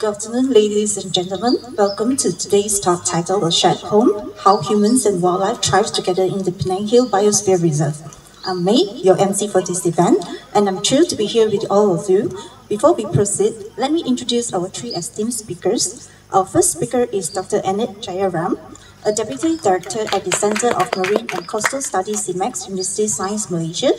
Good afternoon, ladies and gentlemen. Welcome to today's talk titled A Shared Home, How Humans and Wildlife Thrive Together in the Penang Hill Biosphere Reserve. I'm May, your MC for this event, and I'm thrilled to be here with all of you. Before we proceed, let me introduce our three esteemed speakers. Our first speaker is Dr. Annette Jaya Ram, a Deputy Director at the Center of Marine and Coastal Studies CEMACS Universiti Sains Malaysia.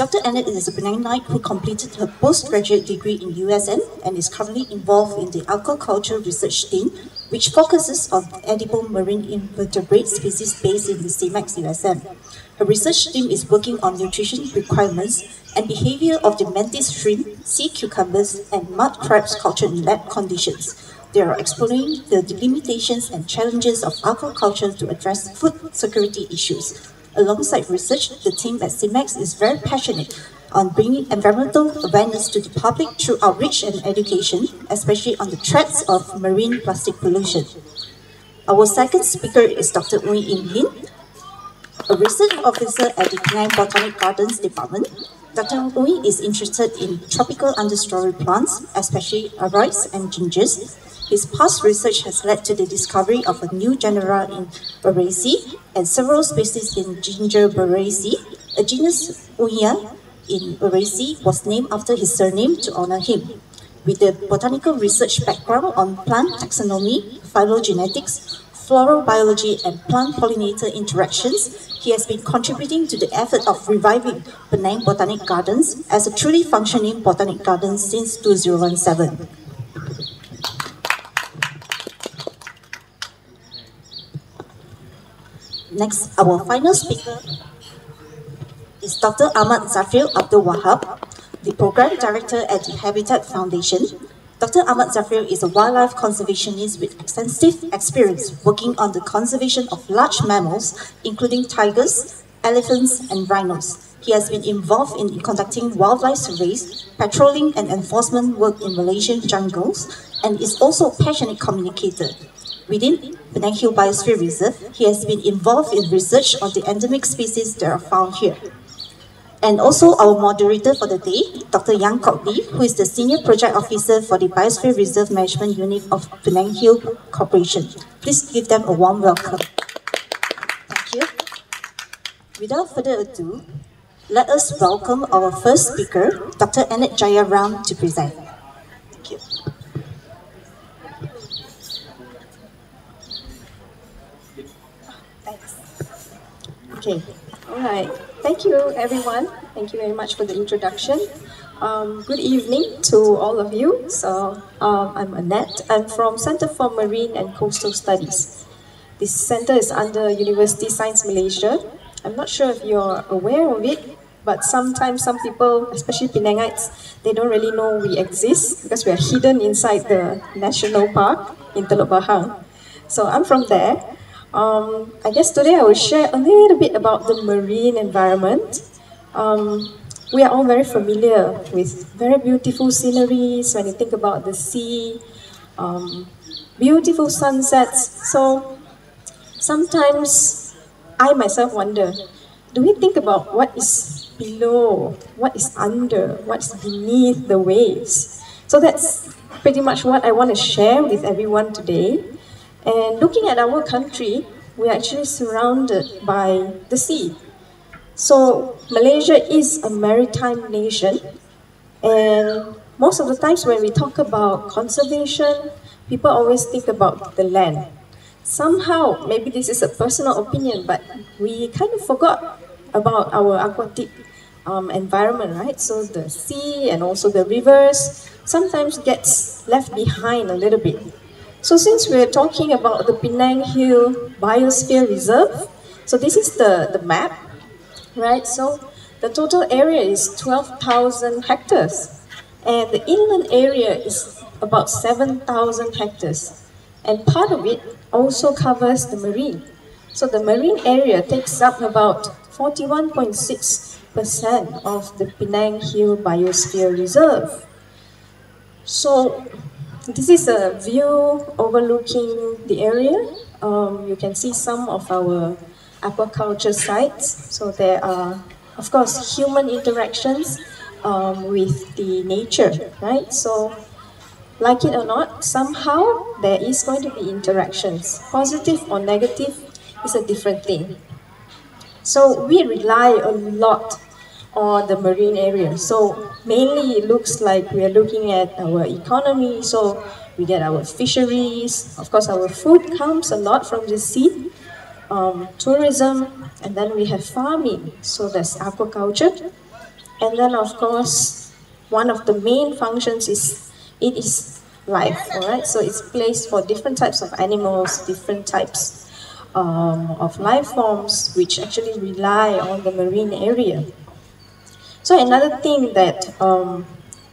Dr. Annette is a Penangite who completed her postgraduate degree in USM and is currently involved in the aquaculture research team, which focuses on edible marine invertebrate species based in the CEMACS USM. Her research team is working on nutrition requirements and behavior of the mantis shrimp, sea cucumbers, and mud crabs cultured in lab conditions. They are exploring the limitations and challenges of aquaculture to address food security issues. Alongside research, the team at CEMACS is very passionate on bringing environmental awareness to the public through outreach and education, especially on the threats of marine plastic pollution. Our second speaker is Dr. Ooi Im Hin, a research officer at the Penang Botanic Gardens Department. Dr. Ooi is interested in tropical understory plants, especially aroids and gingers, his past research has led to the discovery of a new genera in Araceae and several species in Zingiberaceae. A genus Ooia in Araceae was named after his surname to honor him. With a botanical research background on plant taxonomy, phylogenetics, floral biology, and plant pollinator interactions, he has been contributing to the effort of reviving Penang Botanic Gardens as a truly functioning botanic garden since 2017. Next, our final speaker is Dr. Ahmad Zafir Abdul Wahab, the Program Director at the Habitat Foundation. Dr. Ahmad Zafir is a wildlife conservationist with extensive experience working on the conservation of large mammals, including tigers, elephants, and rhinos. He has been involved in conducting wildlife surveys, patrolling and enforcement work in Malaysian jungles, and is also a passionate communicator. Within Penang Hill Biosphere Reserve, he has been involved in research on the endemic species that are found here. And also our moderator for the day, Dr. Yang Kok Lee, who is the Senior Project Officer for the Biosphere Reserve Management Unit of Penang Hill Corporation. Please give them a warm welcome. Thank you. Without further ado, let us welcome our first speaker, Dr. Annette Jaya Ram, to present. Okay, all right. Thank you, everyone. Thank you very much for the introduction. Um, good evening to all of you. So, um, I'm Annette. I'm from Center for Marine and Coastal Studies. This center is under University Science Malaysia. I'm not sure if you're aware of it, but sometimes some people, especially Penangites, they don't really know we exist because we are hidden inside the national park in Teluk Bahang. So I'm from there. Um, I guess today I will share a little bit about the marine environment. Um, we are all very familiar with very beautiful sceneries when you think about the sea, um, beautiful sunsets. So sometimes I myself wonder, do we think about what is below, what is under, what's beneath the waves? So that's pretty much what I want to share with everyone today. And looking at our country, we're actually surrounded by the sea. So Malaysia is a maritime nation, and most of the times when we talk about conservation, people always think about the land. Somehow, maybe this is a personal opinion, but we kind of forgot about our aquatic um, environment, right? So the sea and also the rivers sometimes gets left behind a little bit. So since we're talking about the Penang Hill Biosphere Reserve, so this is the, the map, right? So the total area is 12,000 hectares and the inland area is about 7,000 hectares. And part of it also covers the marine. So the marine area takes up about 41.6% of the Penang Hill Biosphere Reserve. So this is a view overlooking the area. Um, you can see some of our aquaculture sites. So there are, of course, human interactions um, with the nature, right? So like it or not, somehow there is going to be interactions. Positive or negative is a different thing. So we rely a lot on the marine area. So mainly it looks like we are looking at our economy. So we get our fisheries. Of course, our food comes a lot from the sea. Um, tourism, and then we have farming. So there's aquaculture. And then, of course, one of the main functions is it is life, all right? So it's placed for different types of animals, different types um, of life forms, which actually rely on the marine area. So another thing that um,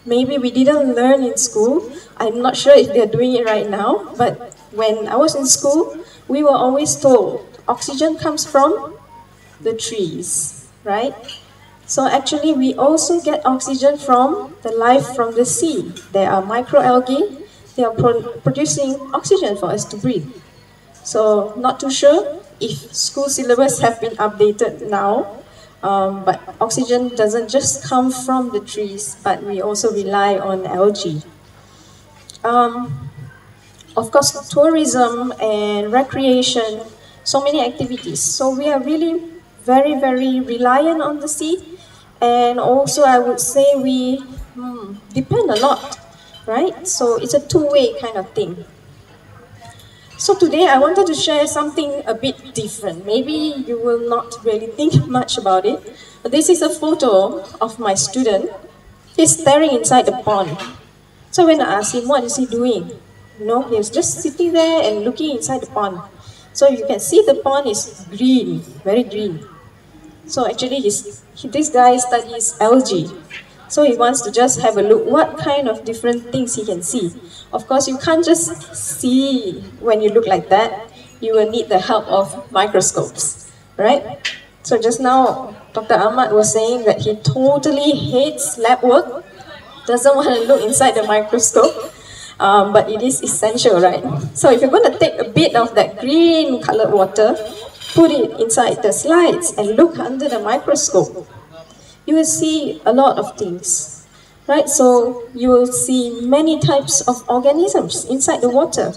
maybe we didn't learn in school, I'm not sure if they're doing it right now, but when I was in school, we were always told oxygen comes from the trees, right? So actually we also get oxygen from the life from the sea. There are microalgae, they are pro producing oxygen for us to breathe. So not too sure if school syllabus have been updated now, um, but oxygen doesn't just come from the trees, but we also rely on algae. Um, of course, tourism and recreation, so many activities. So we are really very, very reliant on the sea. And also, I would say we hmm, depend a lot, right? So it's a two-way kind of thing. So today I wanted to share something a bit different. Maybe you will not really think much about it. But this is a photo of my student. He's staring inside the pond. So when I asked him, what is he doing? You know, he just sitting there and looking inside the pond. So you can see the pond is green, very green. So actually this guy studies algae. So he wants to just have a look what kind of different things he can see. Of course, you can't just see when you look like that. You will need the help of microscopes, right? So just now, Dr. Ahmad was saying that he totally hates lab work, doesn't want to look inside the microscope, um, but it is essential, right? So if you're going to take a bit of that green colored water, put it inside the slides and look under the microscope, you will see a lot of things, right? So you will see many types of organisms inside the water.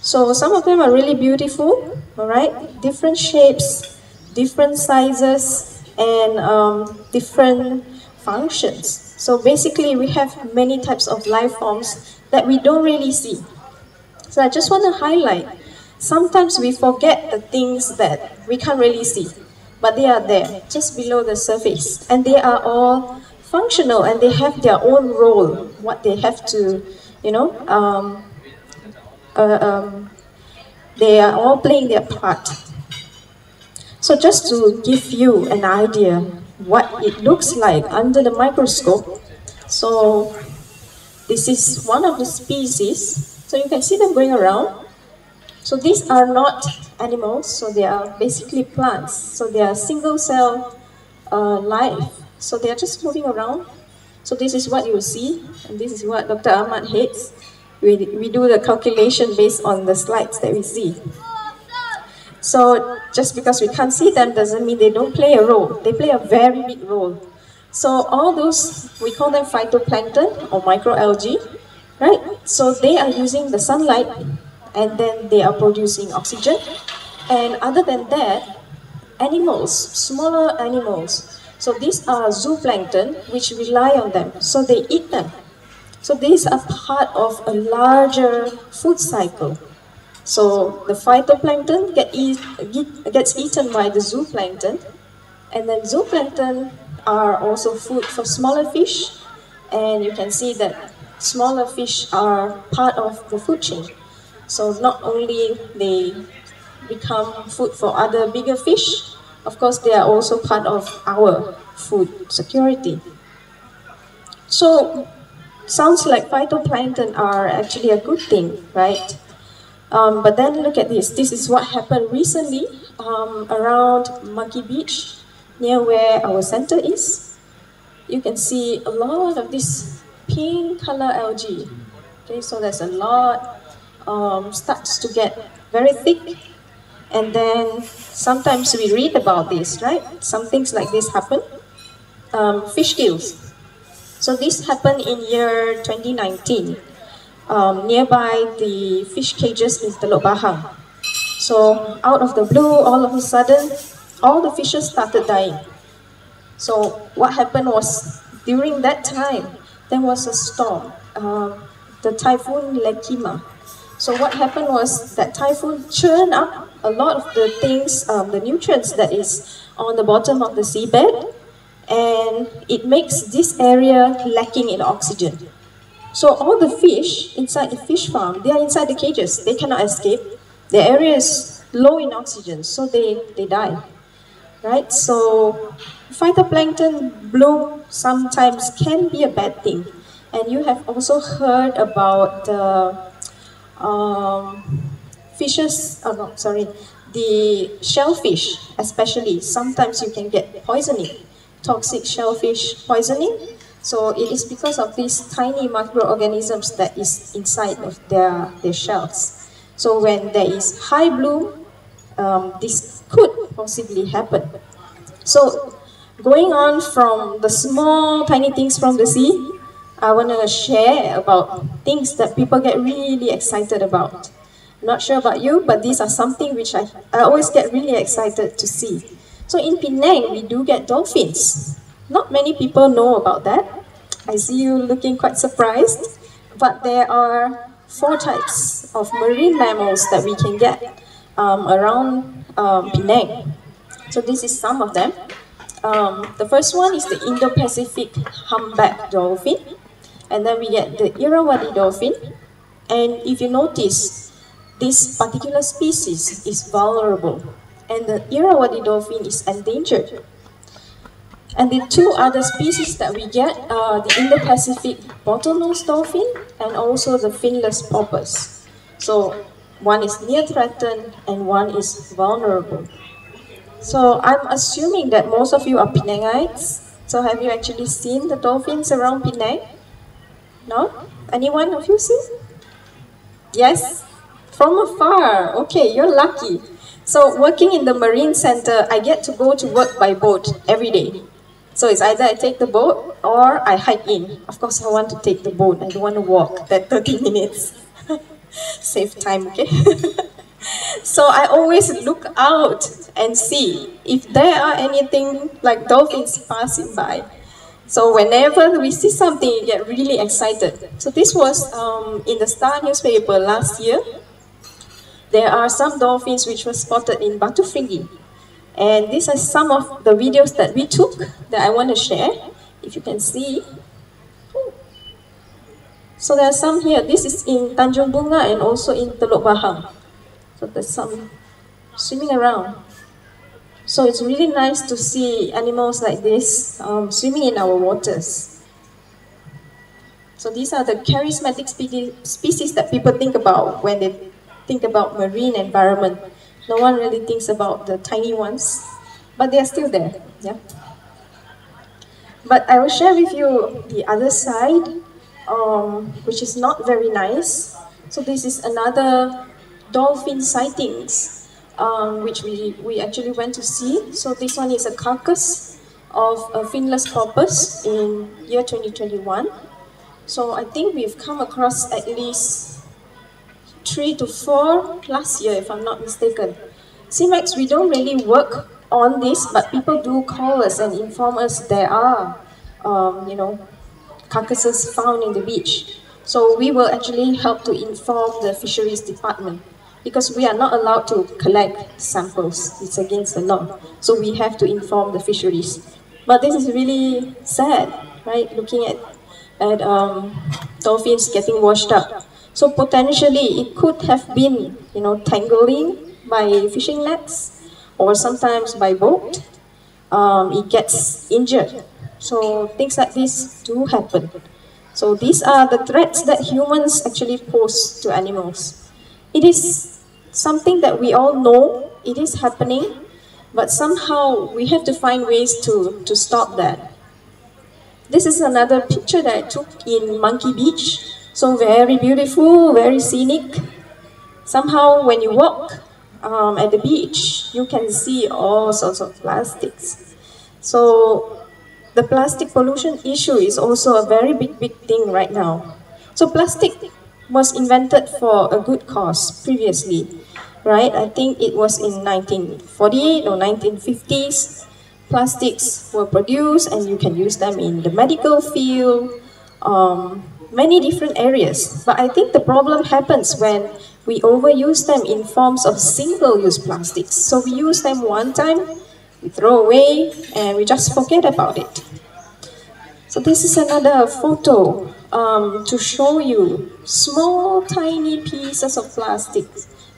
So some of them are really beautiful, all right? Different shapes, different sizes, and um, different functions. So basically, we have many types of life forms that we don't really see. So I just want to highlight, sometimes we forget the things that we can't really see but they are there, just below the surface. And they are all functional and they have their own role, what they have to, you know, um, uh, um, they are all playing their part. So just to give you an idea what it looks like under the microscope, so this is one of the species, so you can see them going around. So these are not animals, so they are basically plants. So they are single cell uh, life. So they are just moving around. So this is what you see, and this is what Dr. Ahmad hates. We, we do the calculation based on the slides that we see. So just because we can't see them doesn't mean they don't play a role. They play a very big role. So all those, we call them phytoplankton or microalgae, right? So they are using the sunlight and then they are producing oxygen. And other than that, animals, smaller animals, so these are zooplankton which rely on them, so they eat them. So these are part of a larger food cycle. So the phytoplankton get eat, get, gets eaten by the zooplankton, and then zooplankton are also food for smaller fish, and you can see that smaller fish are part of the food chain. So not only they become food for other bigger fish, of course they are also part of our food security. So sounds like phytoplankton are actually a good thing, right? Um, but then look at this. This is what happened recently um, around Monkey Beach, near where our center is. You can see a lot of this pink color algae. Okay, so there's a lot um, starts to get very thick. And then sometimes we read about this, right? Some things like this happen. Um, fish kills. So this happened in year 2019. um, nearby the fish cages in Teluk Bahang. So out of the blue, all of a sudden, all the fishes started dying. So what happened was, during that time, there was a storm, uh, the typhoon Lekima. So what happened was that typhoon churned up a lot of the things, um, the nutrients that is on the bottom of the seabed, and it makes this area lacking in oxygen. So all the fish inside the fish farm, they are inside the cages. They cannot escape. The area is low in oxygen, so they, they die. Right? So phytoplankton bloom sometimes can be a bad thing. And you have also heard about the um, fishes, oh no, sorry, the shellfish especially. Sometimes you can get poisoning, toxic shellfish poisoning. So it is because of these tiny microorganisms that is inside of their, their shells. So when there is high bloom, um, this could possibly happen. So going on from the small tiny things from the sea, I want to share about things that people get really excited about. I'm Not sure about you, but these are something which I, I always get really excited to see. So in Penang, we do get dolphins. Not many people know about that. I see you looking quite surprised, but there are four types of marine mammals that we can get um, around um, Penang. So this is some of them. Um, the first one is the Indo-Pacific humpback dolphin. And then we get the Irrawaddy dolphin. And if you notice, this particular species is vulnerable. And the Irrawaddy dolphin is endangered. And the two other species that we get are the Indo-Pacific bottlenose dolphin and also the finless porpoise. So one is near threatened and one is vulnerable. So I'm assuming that most of you are Penangites. So have you actually seen the dolphins around Penang? No? Anyone of you seen? Yes? From afar. Okay, you're lucky. So working in the Marine Center, I get to go to work by boat every day. So it's either I take the boat or I hike in. Of course, I want to take the boat. I don't want to walk that 30 minutes. Save time, okay? so I always look out and see if there are anything like dolphins passing by. So whenever we see something, you get really excited. So this was um, in the Star newspaper last year. There are some dolphins which were spotted in Batu Ferringhi. And these are some of the videos that we took that I want to share. If you can see. So there are some here. This is in Tanjung Bunga and also in Teluk Bahang. So there's some swimming around. So it's really nice to see animals like this um, swimming in our waters. So these are the charismatic species that people think about when they think about marine environment. No one really thinks about the tiny ones, but they are still there, yeah? But I will share with you the other side, um, which is not very nice. So this is another dolphin sightings, um, which we, we actually went to see. So this one is a carcass of a finless porpoise in year 2021. So I think we've come across at least three to four last year, if I'm not mistaken. CEMACS, we don't really work on this, but people do call us and inform us there are, um, you know, carcasses found in the beach. So we will actually help to inform the fisheries department because we are not allowed to collect samples. It's against the law. So we have to inform the fisheries. But this is really sad, right? Looking at, at um, dolphins getting washed up. So potentially it could have been, you know, tangling by fishing nets or sometimes by boat. Um, it gets injured. So things like this do happen. So these are the threats that humans actually pose to animals. It is something that we all know, it is happening, but somehow we have to find ways to, to stop that. This is another picture that I took in Monkey Beach. So very beautiful, very scenic. Somehow when you walk um, at the beach, you can see all sorts of plastics. So the plastic pollution issue is also a very big, big thing right now. So plastic was invented for a good cause previously, right? I think it was in 1948 or 1950s. Plastics were produced and you can use them in the medical field, um, many different areas. But I think the problem happens when we overuse them in forms of single-use plastics. So we use them one time, we throw away, and we just forget about it. So this is another photo um, to show you small, tiny pieces of plastic.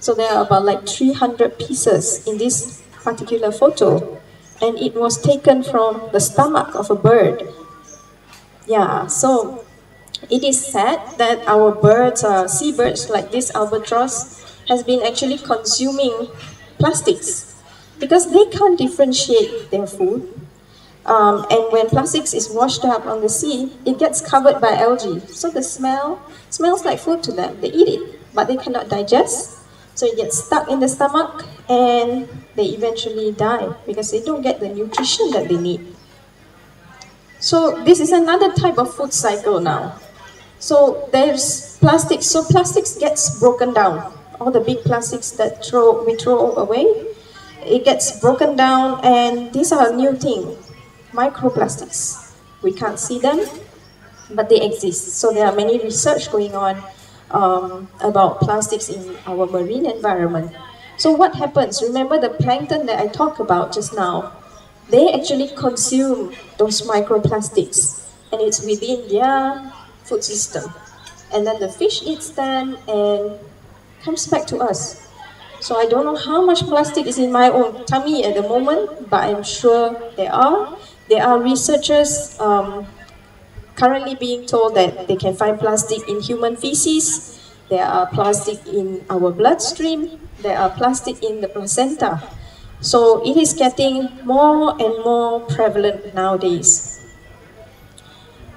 So there are about like 300 pieces in this particular photo. And it was taken from the stomach of a bird. Yeah, so it is said that our birds, uh, seabirds like this albatross, has been actually consuming plastics because they can't differentiate their food. Um, and when plastics is washed up on the sea, it gets covered by algae. So the smell smells like food to them. They eat it, but they cannot digest. So it gets stuck in the stomach and they eventually die because they don't get the nutrition that they need. So this is another type of food cycle now. So there's plastics. So plastics gets broken down. All the big plastics that throw we throw away, it gets broken down, and these are a new thing, microplastics. We can't see them, but they exist. So there are many research going on um, about plastics in our marine environment. So what happens? Remember the plankton that I talked about just now? They actually consume those microplastics, and it's within their food system. And then the fish eats them and comes back to us. So I don't know how much plastic is in my own tummy at the moment, but I'm sure there are. There are researchers um, currently being told that they can find plastic in human feces, there are plastic in our bloodstream, there are plastic in the placenta. So it is getting more and more prevalent nowadays.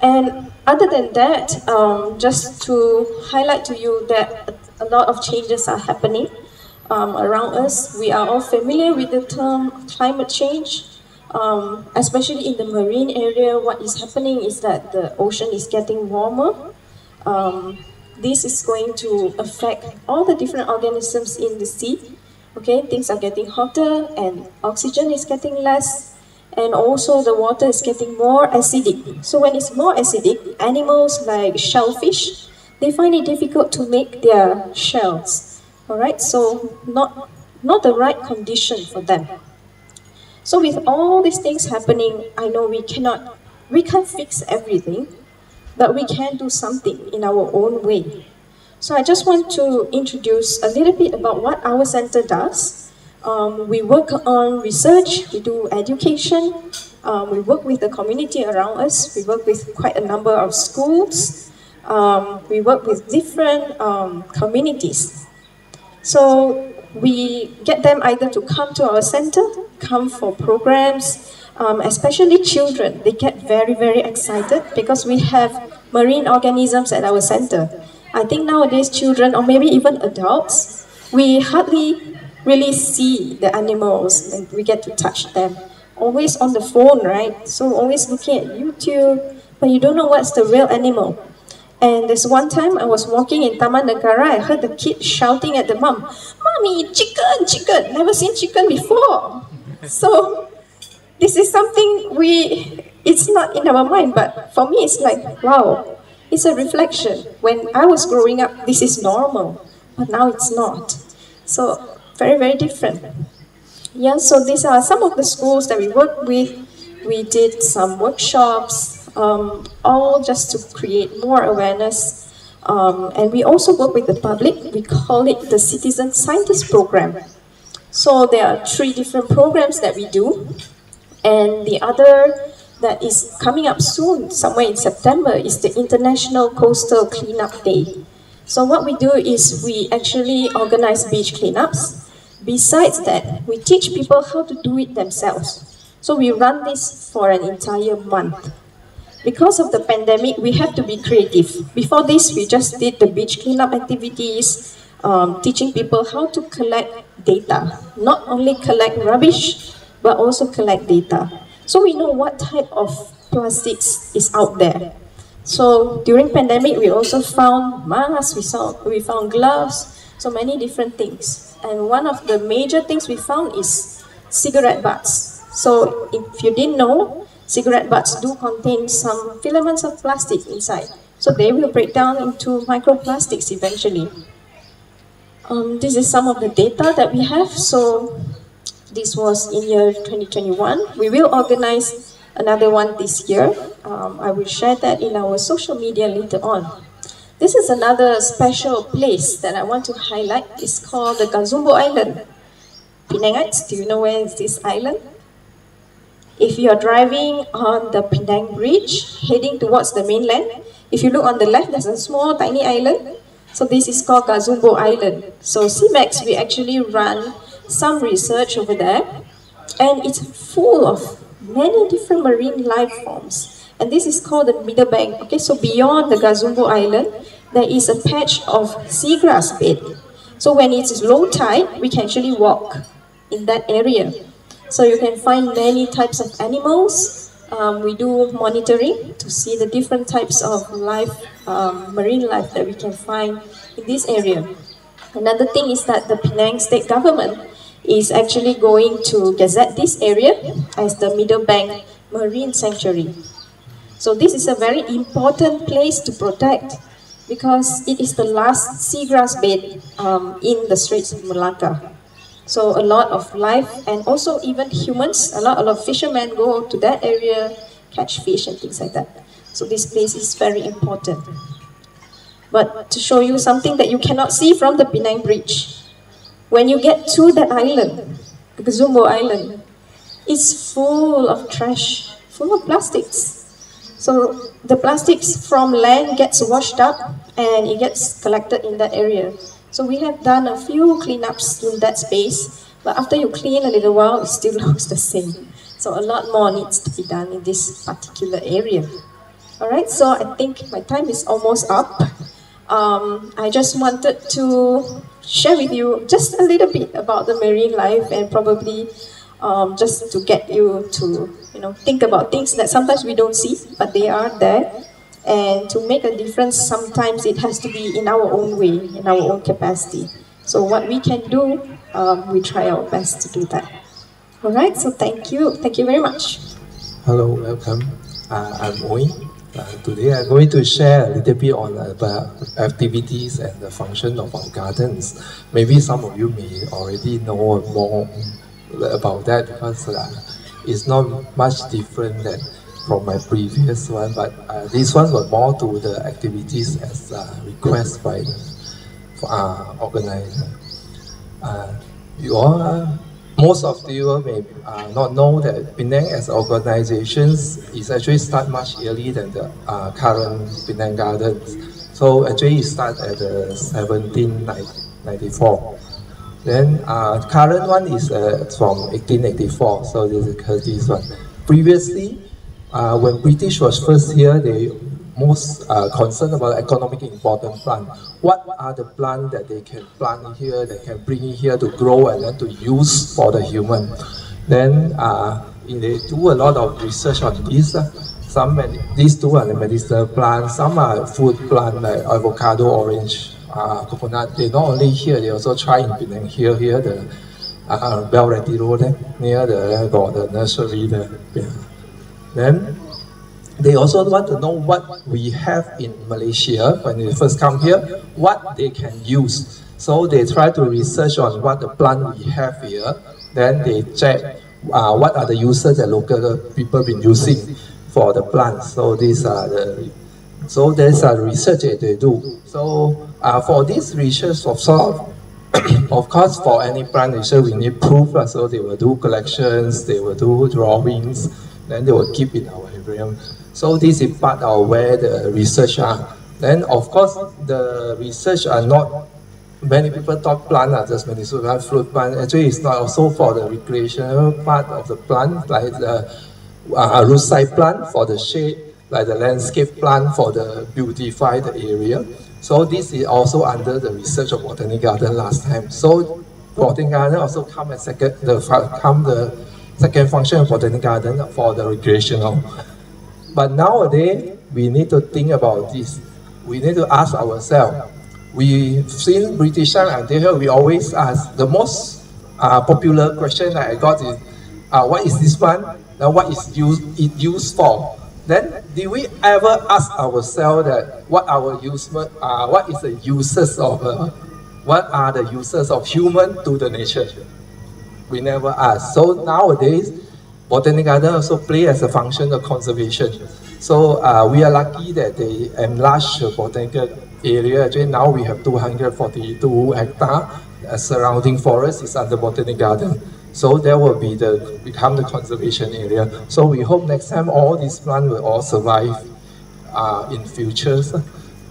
And other than that, um, just to highlight to you that a lot of changes are happening um, around us. We are all familiar with the term climate change, um, especially in the marine area. What is happening is that the ocean is getting warmer. Um, this is going to affect all the different organisms in the sea. Okay, things are getting hotter and oxygen is getting less and also the water is getting more acidic. So when it's more acidic, animals like shellfish, they find it difficult to make their shells. All right, so not, not the right condition for them. So with all these things happening, I know we cannot, we can't fix everything, but we can do something in our own way. So I just want to introduce a little bit about what our center does um, we work on research, we do education, um, we work with the community around us, we work with quite a number of schools, um, we work with different um, communities. So we get them either to come to our center, come for programs, um, especially children. They get very, very excited because we have marine organisms at our center. I think nowadays children, or maybe even adults, we hardly really see the animals and we get to touch them. Always on the phone, right? So always looking at YouTube, but you don't know what's the real animal. And there's one time I was walking in Taman Negara, I heard the kid shouting at the mom, Mommy, chicken, chicken, never seen chicken before. So this is something we, it's not in our mind, but for me it's like, wow, it's a reflection. When I was growing up, this is normal, but now it's not. So very, very different. Yeah, so these are some of the schools that we work with. We did some workshops, um, all just to create more awareness. Um, and we also work with the public. We call it the Citizen Scientist Program. So there are three different programs that we do. And the other that is coming up soon, somewhere in September, is the International Coastal Cleanup Day. So what we do is we actually organize beach cleanups Besides that, we teach people how to do it themselves. So we run this for an entire month. Because of the pandemic, we have to be creative. Before this, we just did the beach cleanup activities, um, teaching people how to collect data. Not only collect rubbish, but also collect data. So we know what type of plastics is out there. So during pandemic, we also found masks, we, saw, we found gloves, so many different things. And one of the major things we found is cigarette butts. So if you didn't know, cigarette butts do contain some filaments of plastic inside. So they will break down into microplastics eventually. Um, this is some of the data that we have. So this was in year 2021. We will organize another one this year. Um, I will share that in our social media later on. This is another special place that I want to highlight. It's called the Gazumbo Island. Penangites, do you know where is this island? If you are driving on the Penang Bridge, heading towards the mainland, if you look on the left, there's a small tiny island. So this is called Gazumbo Island. So CEMACS, we actually run some research over there, and it's full of many different marine life forms. And this is called the middle bank. Okay, so beyond the Gazumbo Island, there is a patch of seagrass bed. So when it is low tide, we can actually walk in that area. So you can find many types of animals. Um, we do monitoring to see the different types of life, um, marine life that we can find in this area. Another thing is that the Penang state government is actually going to gazette this area as the Middle Bank Marine Sanctuary. So this is a very important place to protect because it is the last seagrass bed um, in the Straits of Malacca. So a lot of life and also even humans, a lot, a lot of fishermen go to that area, catch fish and things like that. So this place is very important. But to show you something that you cannot see from the Penang Bridge, when you get to that island, the Gazumbo Island, it's full of trash, full of plastics. So the plastics from land gets washed up and it gets collected in that area. So we have done a few cleanups in that space, but after you clean a little while, it still looks the same. So a lot more needs to be done in this particular area. All right, so I think my time is almost up. Um, I just wanted to share with you just a little bit about the marine life and probably um, just to get you to you know think about things that sometimes we don't see, but they are there. And to make a difference, sometimes it has to be in our own way, in our own capacity. So what we can do, um, we try our best to do that. All right, so thank you. Thank you very much. Hello, welcome. Uh, I'm Owen. Uh, today I'm going to share a little bit on uh, activities and the function of our gardens. Maybe some of you may already know more about that because uh, it's not much different than from my previous one, but uh, this one was more to the activities as uh, request by the uh, organizer. Uh, you all, most of you may uh, not know that Penang as organizations is actually start much earlier than the uh, current Penang Gardens. So actually it start at uh, 1794. Then current one is from 1884, so this is this one. Previously, uh, when British was first here, they most uh, concerned about economic important plant. What are the plants that they can plant here, they can bring here to grow and then to use for the human? Then uh, they do a lot of research on this. Uh, some these two are the medicinal plants, some are food plant like avocado, orange, uh, coconut. They not only here, they also try in Penang here, here the uh, Bell Road eh, near the, got the nursery there. Yeah. Then they also want to know what we have in Malaysia when they first come here, what they can use. So they try to research on what the plant we have here. Then they check uh, what are the uses that local people been using for the plants. So these are the so there's a research that they do. So uh, for this research of sort of course, for any plant research, we need proof. So they will do collections, they will do drawings, then they will keep in our herbarium. So this is part of where the research are. Then of course, the research are not, many people thought plant are just medicinal fruit plant. Actually, it's not also for the recreational part of the plant, like the uh, roadside plant for the shade, like the landscape plant for the beautify the area. So this is also under the research of Botanic Garden last time. So Botanic Garden also come as second, the come the second function for the Garden for the recreational. But nowadays, we need to think about this. We need to ask ourselves. We've seen British and here we always ask the most uh, popular question that I got is, uh, what is this one? Now what is use, it used for? Then did we ever ask ourselves that what our use, uh, what is the uses of, uh, what are the uses of human to the nature? We never ask. So nowadays, Botanic Garden also play as a function of conservation. So uh, we are lucky that they enlarged the botanical area. Actually now we have 242 hectare. Uh, surrounding forest is under Botanic Garden. So that will be the become the conservation area. So we hope next time all these plants will all survive uh, in futures.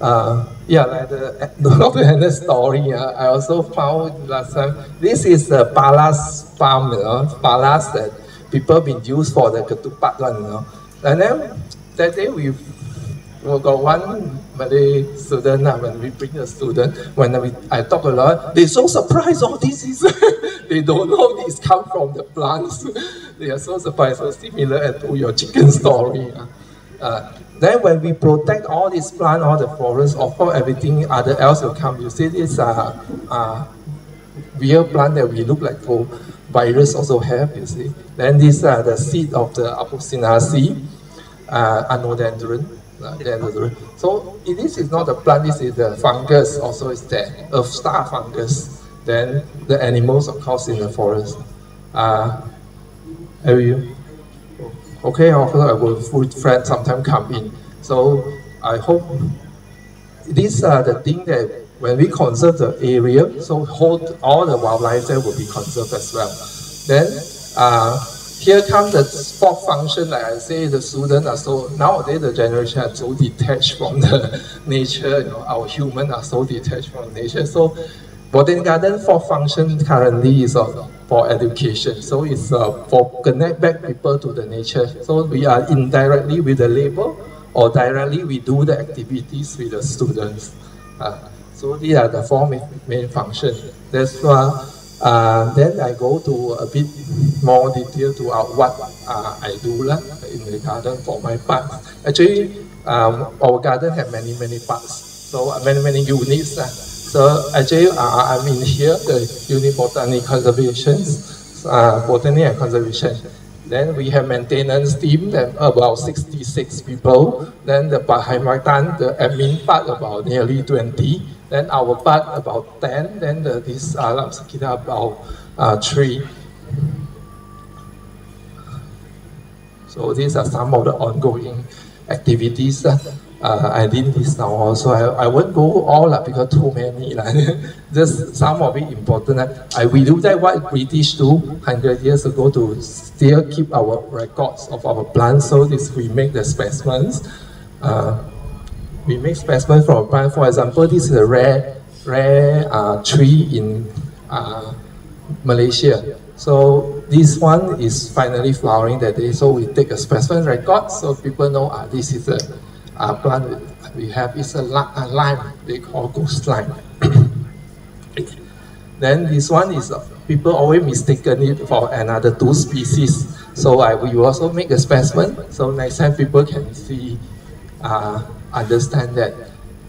Uh, yeah, like the Dr. Hannah's story, uh, I also found last time, this is the Palas farm, you know, Palas that people been used for the ketupat one, you know. And then that day we we got one Malay student, uh, when we bring a student, when we, I talk a lot, they're so surprised, oh, this is, they don't know this come from the plants. they are so surprised, so similar to your chicken story. Uh. Uh, then when we protect all these plants, all the forests, of course everything other else will come. You see this uh, uh, real plant that we look like for virus also have, you see. Then these are the seed of the Apocynaceae, uh, Anodendron. Uh, so this is not a plant, this is the fungus also is there, a star fungus. Then the animals of course in the forest. Uh, are you? Okay, also I will food friend sometime come in. So I hope these are the things that when we conserve the area, so hold all the wildlife there will be conserved as well. Then uh, here comes the sport function, like I say, the students are so, nowadays the generation are so detached from the nature, you know, our humans are so detached from nature. So Botanic Garden for function currently is uh, for education. So it's uh, for connect back people to the nature. So we are indirectly with the labor or directly we do the activities with the students. Uh, so these are the four main, main functions. That's why uh, then I go to a bit more detail to uh, what uh, I do lah in the garden for my part. Actually, um, our garden have many, many parts. So uh, many, many units. Uh. So actually, uh, I'm in here, the unit botany conservation, uh, botany and conservation. Then we have maintenance team, then about 66 people. Then the Bahaimakan, the admin part, about nearly 20. Then our part about 10, then the, this Alam Sekitar about uh, 3. So these are some of the ongoing activities. Uh, I did this now also. I, I won't go all uh, because too many. Uh, just some of it important. I will do that what British do 100 years ago to still keep our records of our plants. So this we make the specimens. Uh, we make specimens from plant. For example, this is a rare, rare uh, tree in uh, Malaysia. So this one is finally flowering that day. So we take a specimen record so people know ah, this is a, a plant we have. It's a, a lime, they call ghost lime. then this one is, uh, people always mistaken it for another two species. So I, we also make a specimen, so next time people can see uh, understand that.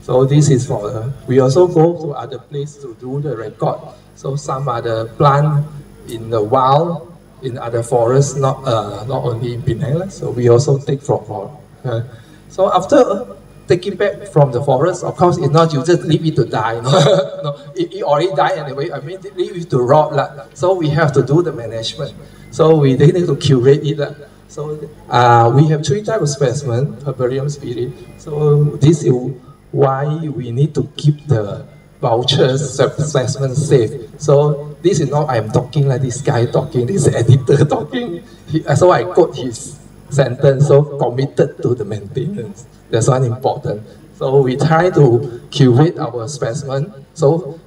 So this is for, uh, we also go to other places to do the record. So some other plant in the wild, in other forests, not, uh, not only in Penang, so we also take from, uh, so after taking back from the forest, of course, it's not you just leave it to die. No, no it, it, already died anyway. I mean, leave it to rot. La. So we have to do the management. So we need to curate it. So uh, we have three types of specimen, herbarium spirit. So this is why we need to keep the vouchers specimen safe. So this is not I'm talking like this guy talking, this editor talking. He, so I quote his sentence, so committed to the maintenance. That's one important. So we try to curate our specimen. So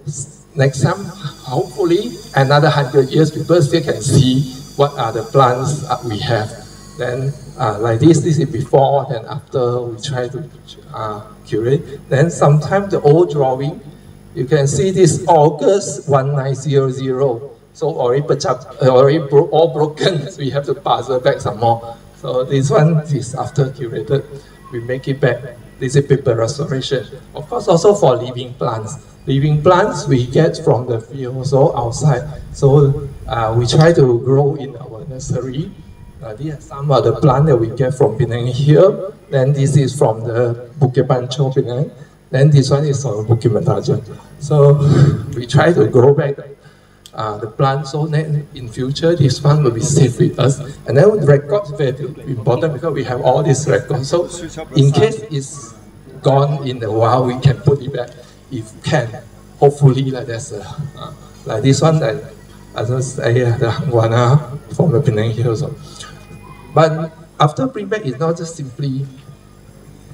next time, hopefully, another hundred years, people still can see what are the plants we have. Then uh, like this, this is before, then after we try to uh, curate. Then sometimes the old drawing, you can see this August 1900. So already, already all broken, we have to puzzle back some more. So this one is after curated. we make it back. This is paper restoration. Of course, also for living plants. Living plants we get from the field, so outside. So uh, we try to grow in our nursery. Uh, these are some of the plants that we get from Penang here. Then this is from the Bukit Panchor Penang. Then this one is from Bukit Mertajam. So we try to grow back uh, the plant so then in future this plant will be safe with us. And then the records very important because we have all these records. So in case it's gone in the wild, we can put it back if can. Hopefully like there's a, uh, like this one that as I say uh, the Hangwana from the Penang Hills. But after bring back it's not just simply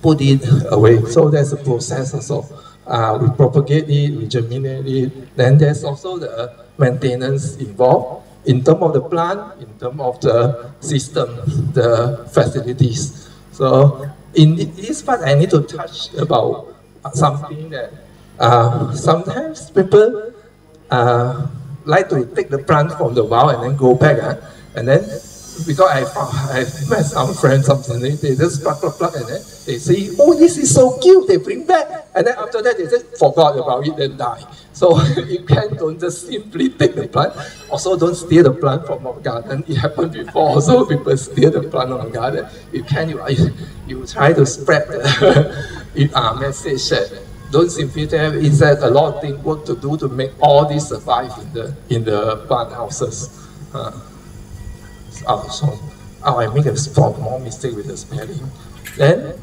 put it away. So there's a process also. Uh, we propagate it, we germinate it. Then there's also the maintenance involved in terms of the plant, in terms of the system, the facilities. So in this part, I need to touch about something that uh, sometimes people uh, like to take the plant from the wild and then go back, uh, and then because I I met some friends something they, they just pluck pluck pluck and then they say oh this is so cute they bring back. And then after that they just forgot about it and die. So you can don't just simply take the plant. Also don't steal the plant from our garden. It happened before also. People steal the plant from our garden. You can you, you try to spread the uh, message that don't simply tell. Is that a lot of things work to do to make all this survive in the in the plant houses uh, oh, so oh, I make a small mistake with the spelling. Then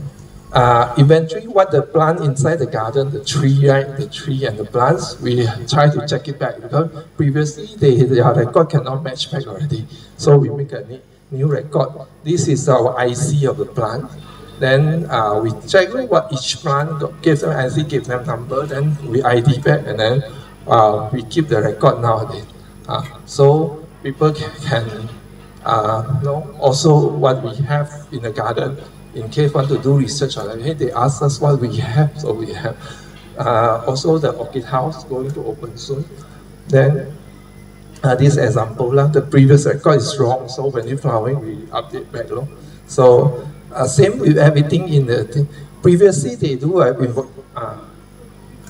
uh, eventually what the plant inside the garden, the tree, right, the tree and the plants, we try to check it back because previously they, their record cannot match back already. So we make a new record. This is our IC of the plant. Then uh, we check what each plant gives them IC, give them number, then we ID back and then uh, we keep the record nowadays. Uh, so people can, can uh, you know, also what we have in the garden. In case want to do research on it, they ask us what we have, so we have. Uh, also the orchid house going to open soon. Then uh, this example, lah, the previous record is wrong, so when it's flowering, we update back. Lo. So uh, same with everything in the thing. Previously, they do uh, uh,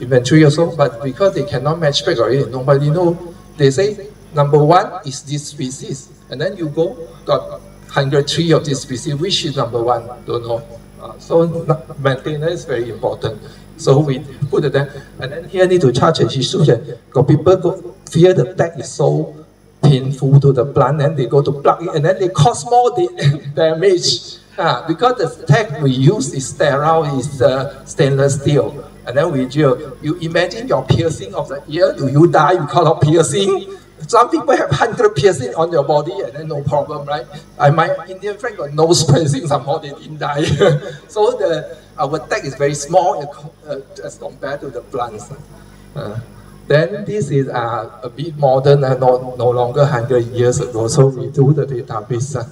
inventory also, but because they cannot match back already, nobody know. They say number one is this species, and then you go, got 103 of this species, which is number one? Don't know. Uh, so maintenance is very important. So we put it there. And then here need to charge a that got people go fear the tag is so painful to the plant, and they go to plug it, and then they cause more damage. Uh, because the tag we use is sterile, is uh, stainless steel. And then we drill. You imagine your piercing of the ear, do you die because of piercing? Some people have 100 piercing on your body and then no problem, right? I, my Indian friend got nose piercing, somehow they didn't die. so the, our tag is very small uh, as compared to the plants. Uh, then this is uh, a bit modern, uh, no, no longer 100 years ago, so we do the database uh,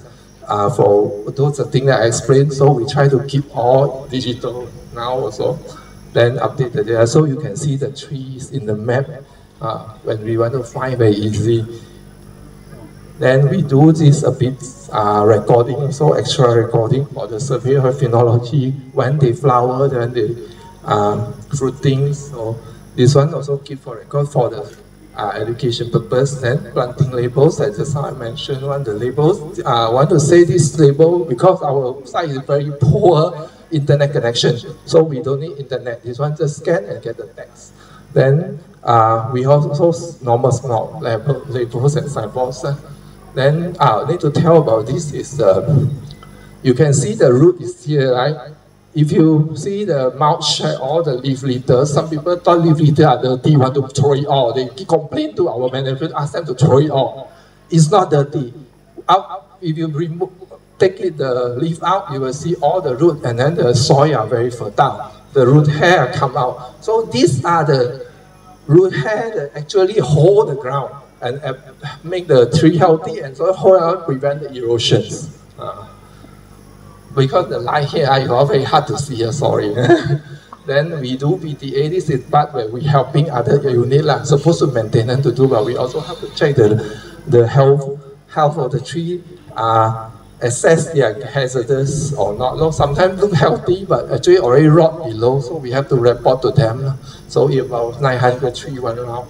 uh for those things that I explained, so we try to keep all digital now also, then update the data, so you can see the trees in the map, uh, when we want to find very easy. Then we do this a bit uh, recording, so extra recording for the severe phenology when they flower, then they um, fruiting. So this one also keep for record for the uh, education purpose. Then planting labels, as just I mentioned, one the labels. I uh, want to say this label because our site is very poor internet connection, so we don't need internet. This one just scan and get the text. Then uh, we also normal small level labels and cyborgs. Then uh, I need to tell about this is uh, you can see the root is here, right? If you see the mouth shut or the leaf litter, some people thought leaf litter are dirty, want to throw it all. They complain to our management, ask them to throw it all. It's not dirty. Out, if you remove, take it, the leaf out, you will see all the root and then the soil are very fertile. The root hair come out. So these are the root hair that actually hold the ground and uh, make the tree healthy and so hold on, prevent the erosions. Uh, because the light here are very hard to see, uh, sorry. then we do PTA, this is part where we helping other unit, like, supposed to maintain and to do, but we also have to check the, the health, health of the tree. Uh, assess they are hazardous or not. No, sometimes look healthy, but actually already rot below, so we have to report to them. So about 900 trees went around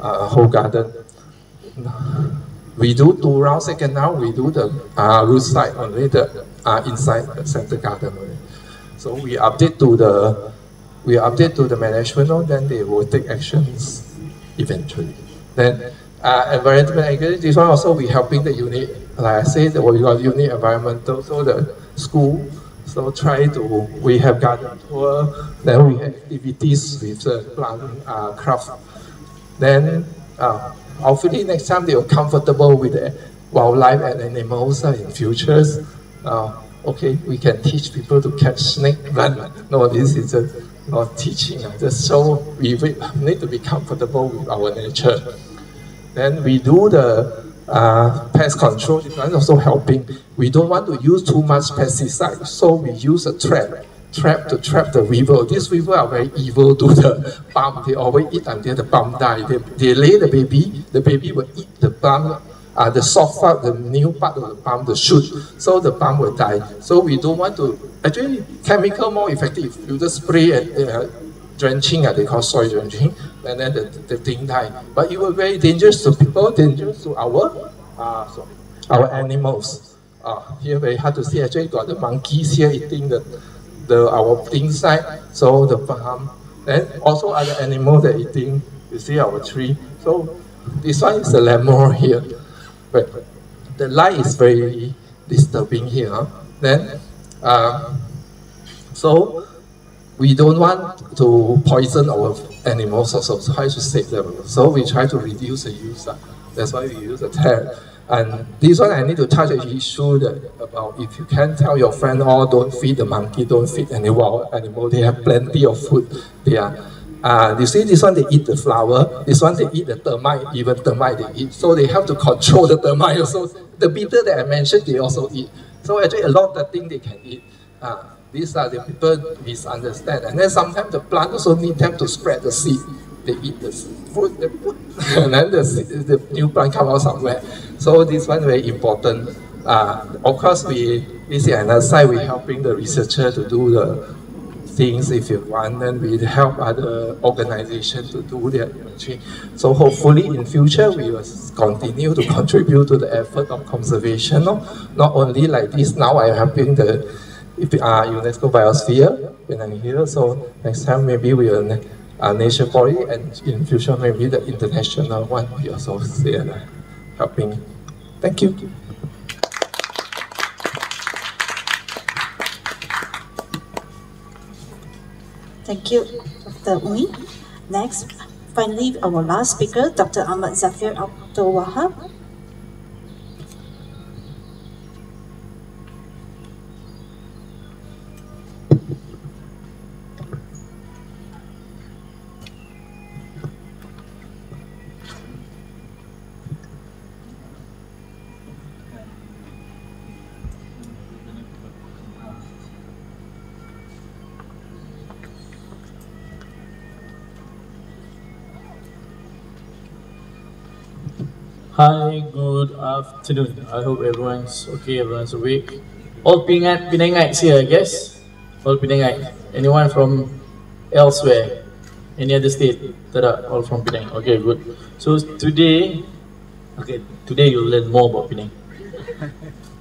uh, whole garden. We do two rounds, second round we do the uh, root side only, the uh, inside the center garden only. So we update to the we update to the management, no, then they will take actions eventually. Then uh, environmental agriculture, this one also we helping the unit, like I said, we got unit environmental, so the school, so try to, we have garden tour, then we have activities with the plant uh, craft. Then uh, hopefully next time they are comfortable with the wildlife and animals uh, in futures. Uh, okay, we can teach people to catch snake, but no, this is a, not teaching, uh, just so we, we need to be comfortable with our nature. Then we do the uh, pest control, that's also helping. We don't want to use too much pesticide, so we use a trap, trap to trap the weevil. These weevil are very evil to the palm. They always eat until the palm die. They, they lay the baby, the baby will eat the palm, uh, the soft part, the new part of the palm, the shoot, so the palm will die. So we don't want to, actually chemical more effective. You just spray and uh, drenching, uh, they call soil drenching, and then the, the thing died. But it was very dangerous to people, dangerous to our, uh, sorry, our animals. Uh, here very hard to see, actually got the monkeys here eating the, the our inside, so the farm. And also other animals that eating, you see our tree. So this one is the lemur here. But the light is very disturbing here. Huh? Then, uh, so we don't want to poison our animals also, so try to save them. So we try to reduce the use. Uh, that's why we use a tag. And this one I need to touch an issue that about if you can tell your friend, oh, don't feed the monkey, don't feed any wild animal, they have plenty of food. They are, uh, you see this one they eat the flower, this one they eat the termite, even termite they eat. So they have to control the termite also. The beetle that I mentioned, they also eat. So actually a lot of the things they can eat. Uh, these are the people misunderstand. And then sometimes the plant also need them to spread the seed. They eat the fruit, they put, and then the, seed, the new plant come out somewhere. So this one very important. Uh, of course, we this is another side. We're helping the researcher to do the things if you want, then we help other organizations to do their imaging. So hopefully in future we will continue to contribute to the effort of conservation. No? Not only like this, now I'm helping the uh, UNESCO Biosphere when here. So next time maybe we will uh, nature body and in future maybe the international one we also there uh, helping. Thank you. Thank you, Dr. Ooi. Next, finally, our last speaker, Dr. Ahmad Zafir Abdul Wahab. Hi, good afternoon. I hope everyone's okay, everyone's awake. All Penang, Penangites here, I guess. All Penangites. Anyone from elsewhere? Any other state? Tada, all from Penang. Okay, good. So today, okay, today you'll learn more about Penang.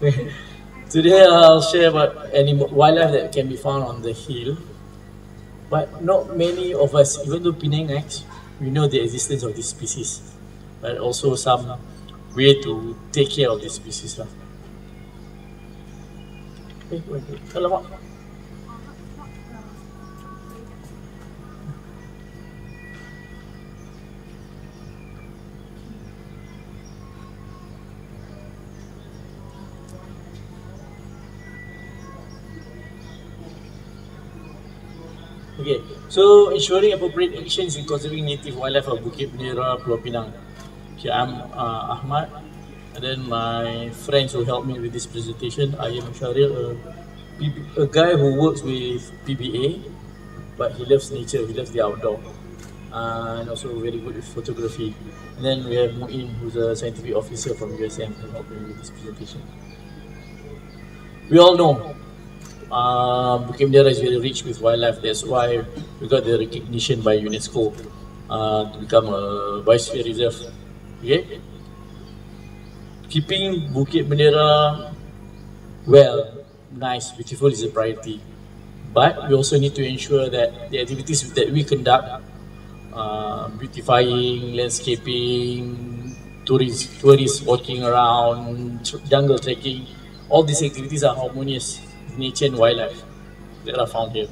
today I'll share about animal wildlife that can be found on the hill. But not many of us, even though Penangites, we know the existence of this species but also some way to take care of this species lah. Eh, wait, wait. Alamak. Okay, so ensuring appropriate actions in conserving native wildlife of Bukit Bendera, Pulau Pinang. Okay, I'm uh, Ahmad, and then my friends who helped me with this presentation. I am Sharil, a, a guy who works with PBA, but he loves nature, he loves the outdoor, uh, and also very good with photography. And then we have Muin, who's a scientific officer from USM, who helped me with this presentation. we all know uh, Bukit is very rich with wildlife. That's why we got the recognition by UNESCO uh, to become a biosphere reserve. Okay? Keeping Bukit Bendera well, nice, beautiful is a priority. But we also need to ensure that the activities that we conduct, uh, beautifying, landscaping, tourists, tourists walking around, jungle trekking, all these activities are harmonious with nature and wildlife that are found here.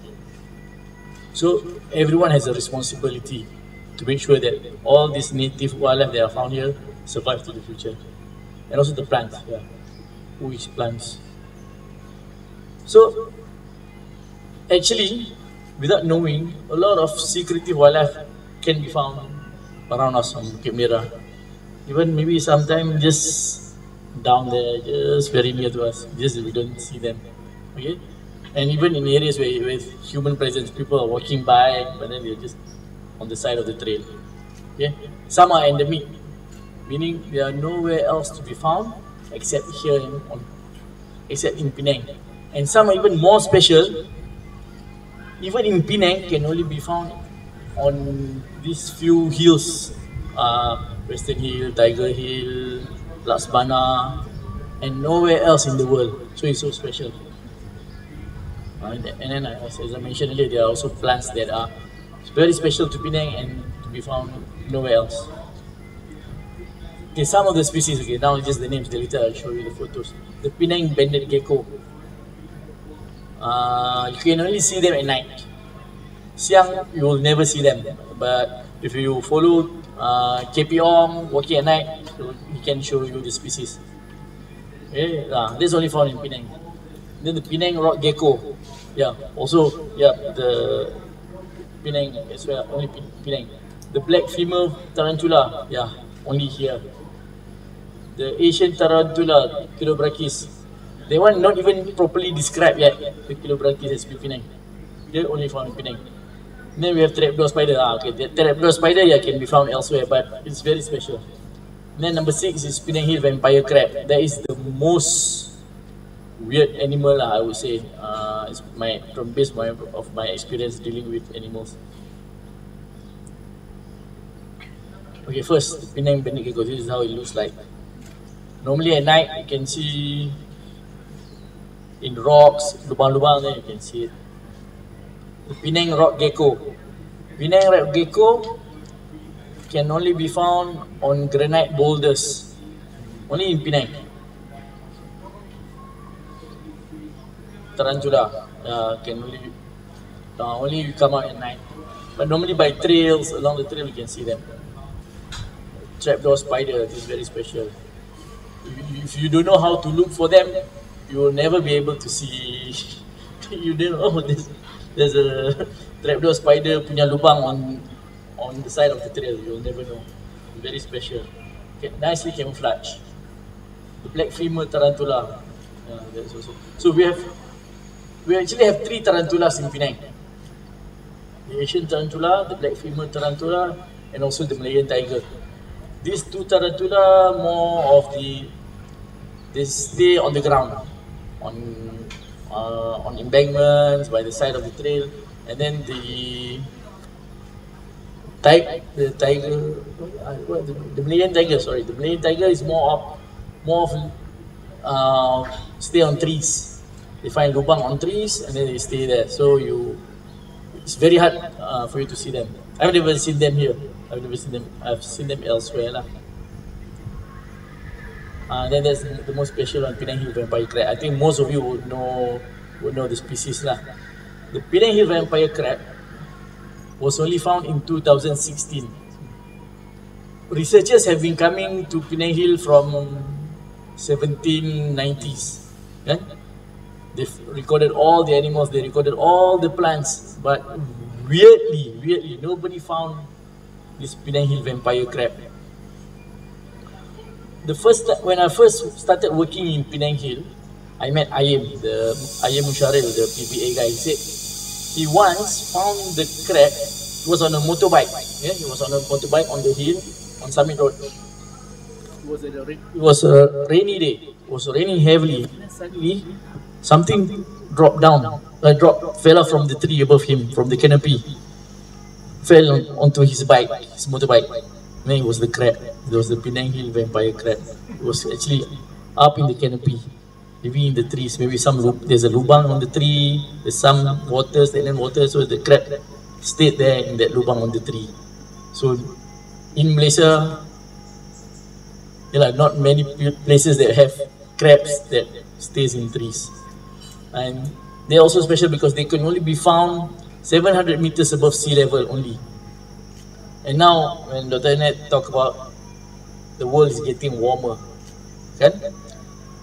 So everyone has a responsibility to make sure that all these native wildlife that are found here survive to the future. And also the plants, yeah. Which plants? So actually, without knowing, a lot of secretive wildlife can be found around us on Bukit Merah. Even maybe sometimes just down there, just very near to us, just we don't see them. Okay? And even in areas where with human presence, people are walking by, but then they're just on the side of the trail. Okay? Some are endemic, meaning they are nowhere else to be found except here in, on, except in Penang. And some are even more special, even in Penang can only be found on these few hills, uh, Western Hill, Tiger Hill, Lasbana, and nowhere else in the world. So it's so special. Uh, and then, as I mentioned earlier, there are also plants that are very special to Penang and to be found nowhere else. Okay, some of the species, okay, now just the names, later I'll show you the photos. The Penang banded gecko. Uh, you can only see them at night. Siang, you will never see them. But if you follow uh, KP Ong walking at night, he can show you the species. Okay, uh, this is only found in Penang. Then the Penang rock gecko. Yeah, also, yeah, the Penang as well, only Penang. The black femur tarantula, yeah, only here. The Asian tarantula, Chilobrachys, they one not even properly described yet, the Chilobrachys as Penang. They're only found in Penang. Then we have trapdoor spider. Ah, okay, the trapdoor spider yeah, can be found elsewhere, but it's very special. then number six is Penang Hill vampire crab. That is the most weird animal, I would say. Uh, my from based my, of my experience dealing with animals. Okay, first Penang banded gecko. This is how it looks like. Normally at night you can see in rocks, lubang-lubang there you can see it. The Penang rock gecko. Penang rock gecko can only be found on granite boulders. Only in Penang. Tarantula uh, can only uh, only come out at night. But normally by trails along the trail you can see them. Trapdoor spider is very special. If you don't know how to look for them, you will never be able to see. you don't know there's, there's a trapdoor spider punya lubang on on the side of the trail. You'll never know. Very special. Okay, nicely camouflage. The black femur tarantula. That's also. So we have we actually have three tarantulas in Penang. The Asian tarantula, the black femur tarantula, and also the Malayan tiger. These two tarantula more of the they stay on the ground, on uh, on embankments by the side of the trail, and then the tiger, the tiger, the, the Malayan tiger, sorry, the Malayan tiger is more of more of uh, stay on trees. They find lubang on trees and then they stay there. So you, it's very hard uh, for you to see them. I've never seen them here. I've never seen them. I've seen them elsewhere lah. Uh, then there's the most special one, Penang Hill vampire crab. I think most of you would know would know the species lah. The Penang Hill vampire crab was only found in 2016. Researchers have been coming to Penang Hill from 1790s. Kan? They've recorded all the animals, they recorded all the plants, but weirdly, weirdly, nobody found this Penang Hill vampire crab. The first when I first started working in Penang Hill, I met Ayem, the Ayem Musharil, the PBA guy. He said he once found the crab. He was on a motorbike. Yeah, he was on a motorbike on the hill on Summit Road. It was a, it was a rainy day. It was raining heavily. Suddenly, something dropped down, uh, dropped, fell off from the tree above him, from the canopy, fell on, onto his bike, his motorbike. And it was the crab. It was the Penang Hill vampire crab. It was actually up in the canopy, living in the trees. Maybe some there's a lubang on the tree, there's some water, stagnant water, so the crab stayed there in that lubang on the tree. So in Malaysia, there are not many places that have crabs that stays in trees. And they're also special because they can only be found 700 meters above sea level only. And now, when Dr. Annette talk about the world is getting warmer, kan?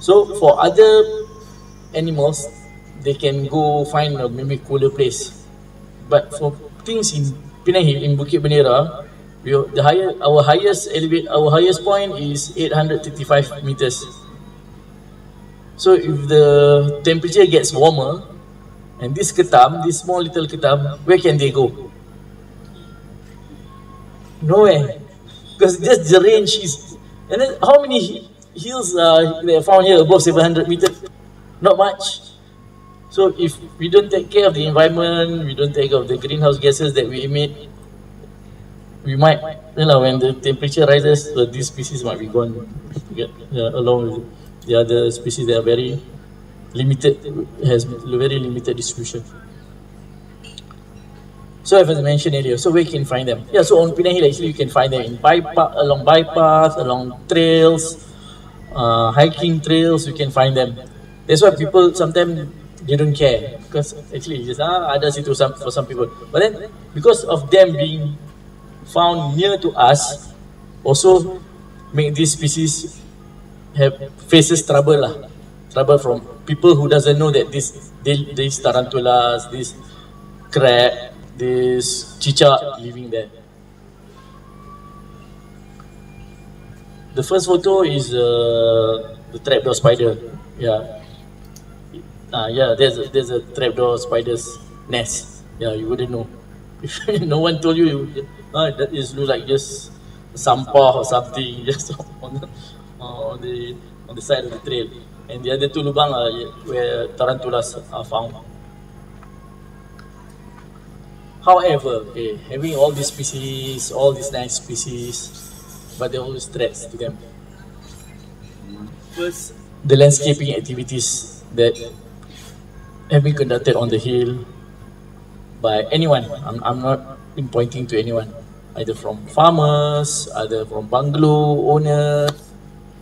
So for other animals, they can go find a maybe cooler place. But for things in Penang in Bukit Bendera, we, the higher, our highest elevate, our highest point is 835 meters. So if the temperature gets warmer, and this ketam, this small little ketam, where can they go? Nowhere. Because just the range is, and then how many hills uh, are found here above 700 meters? Not much. So if we don't take care of the environment, we don't take care of the greenhouse gases that we emit, we might, you know, when the temperature rises, uh, these species might be gone uh, along with the other species that are very limited, has very limited distribution. So as I mentioned earlier, so where can find them? Yeah, so on Penang Hill actually you can find them in bypass, along bypass, along trails, uh, hiking trails, you can find them. That's why people sometimes they don't care because actually just ah ada situ some for some people. But then because of them being found near to us, also make these species have faces trouble lah. Trouble from people who doesn't know that this these tarantulas, this crab, this chicha living there. The first photo is uh, the trapdoor spider. Yeah. Ah, yeah. There's a, there's a trapdoor spider's nest. Yeah, you wouldn't know. If no one told you, you uh, that is look like just sampah or something just on on the on the side of the trail. And the other two lubang are where tarantulas are found. However, okay, having all these species, all these nice species, but there are always threats to them. First, the landscaping activities that have been conducted on the hill by anyone. I'm, I'm not pointing to anyone, either from farmers, either from bungalow owners,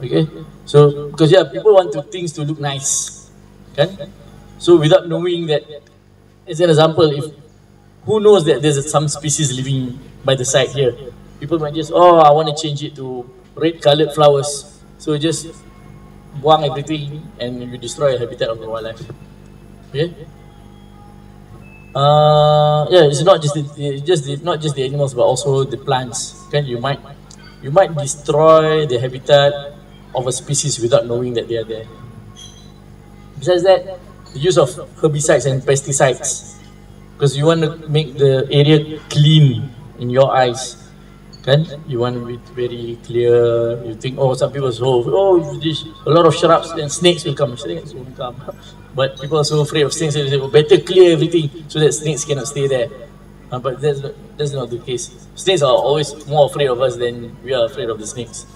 Okay, so because yeah, people want to things to look nice, kan? So without knowing that, as an example, if who knows that there's some species living by the side here, people might just oh I want to change it to red colored flowers, so just buang everything and you destroy the habitat of the wildlife. Okay. Uh, yeah, it's not just the, just the, not just the animals, but also the plants. Can you might you might destroy the habitat of a species without knowing that they are there. Besides that, the use of herbicides and pesticides, because you want to make the area clean in your eyes. Kan? You want to be very clear. You think, oh, some people say, oh, this, a lot of shrubs and snakes will come. Snakes will come. But people are so afraid of snakes, they say, oh, better clear everything so that snakes cannot stay there. Uh, but that's that's not the case. Snakes are always more afraid of us than we are afraid of the snakes.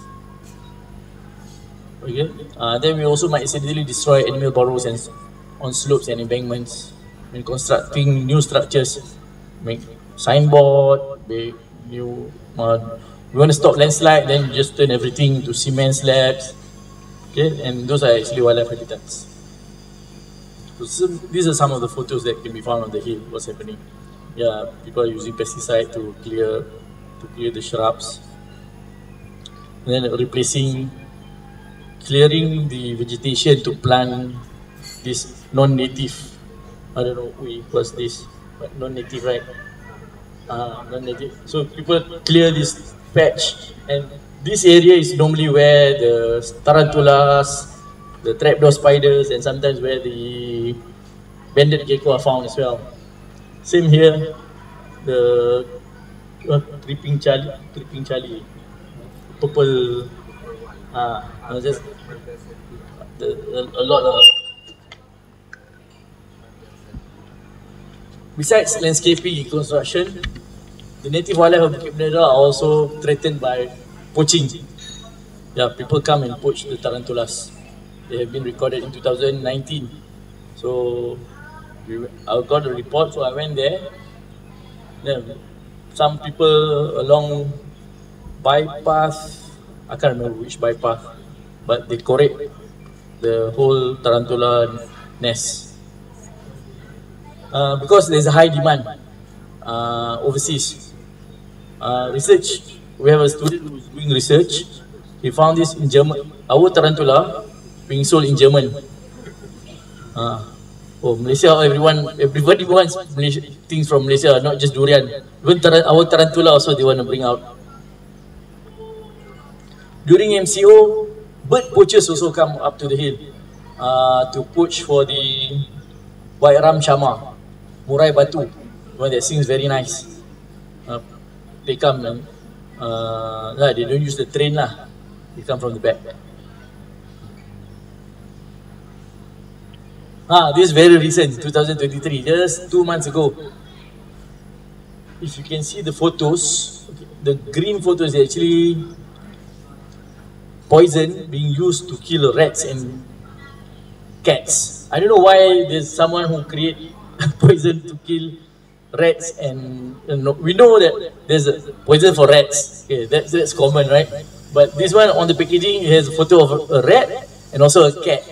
Okay. Uh, then we also might accidentally destroy animal burrows and on slopes and embankments when constructing new structures. Make signboard, make new. Uh, we want to stop landslide, then just turn everything to cement slabs. Okay, and those are actually wildlife habitats. So some, these are some of the photos that can be found on the hill. What's happening? Yeah, people are using pesticide to clear to clear the shrubs. And then replacing clearing the vegetation to plant this non-native. I don't know we what's this, but non-native, right? Uh, non-native. So people clear this patch, and this area is normally where the tarantulas, the trapdoor spiders, and sometimes where the banded gecko are found as well. Same here, the uh, creeping charlie, creeping charlie, purple uh, just the, a, a lot of besides landscaping and construction, the native wildlife of Bukit Bendera are also threatened by poaching. Yeah, people come and poach the tarantulas. They have been recorded in 2019. So I got a report, so I went there. Then some people along bypass, I can't remember which bypass, but they correct the whole tarantula nest. Uh, because there's a high demand uh, overseas. Uh, research, we have a student who's doing research. He found this in German. Our tarantula being sold in German. Uh, oh, Malaysia, everyone, everybody wants Malaysia, things from Malaysia, not just durian. Even tar our tarantula also they want to bring out. During MCO, bird poachers also come up to the hill uh, to poach for the White-rumped Shama, Murai Batu, one that sings very nice. Uh, they come and uh, nah, they don't use the train lah. They come from the back. Ah, this is very recent, 2023, just two months ago. If you can see the photos, the green photos actually poison being used to kill rats and cats. I don't know why there's someone who create poison to kill rats and you know, we know that there's a poison for rats. Okay, that's that's common, right? But this one on the packaging has a photo of a rat and also a cat.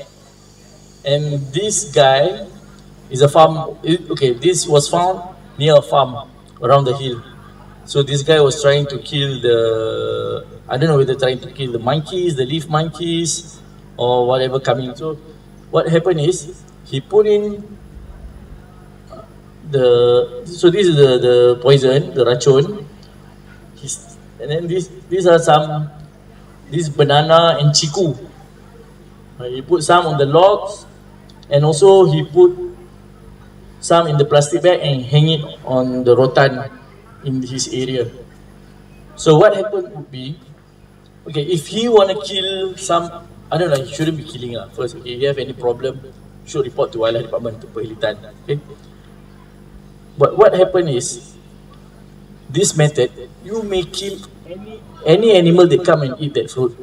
And this guy is a farm. Okay, this was found near a farm around the hill. So this guy was trying to kill the I don't know whether trying to kill the monkeys, the leaf monkeys, or whatever coming. So what happened is he put in the so this is the the poison, the racun. He's, and then this these are some this banana and chiku. Uh, he put some on the logs, and also he put some in the plastic bag and hang it on the rotan in his area. So what happened would be Okay, if he want to kill some, I don't know, he shouldn't be killing lah. First, okay, if you have any problem, should report to wildlife department to perhilitan. Okay. But what happened is, this method, you may kill any, animal that come and eat that food.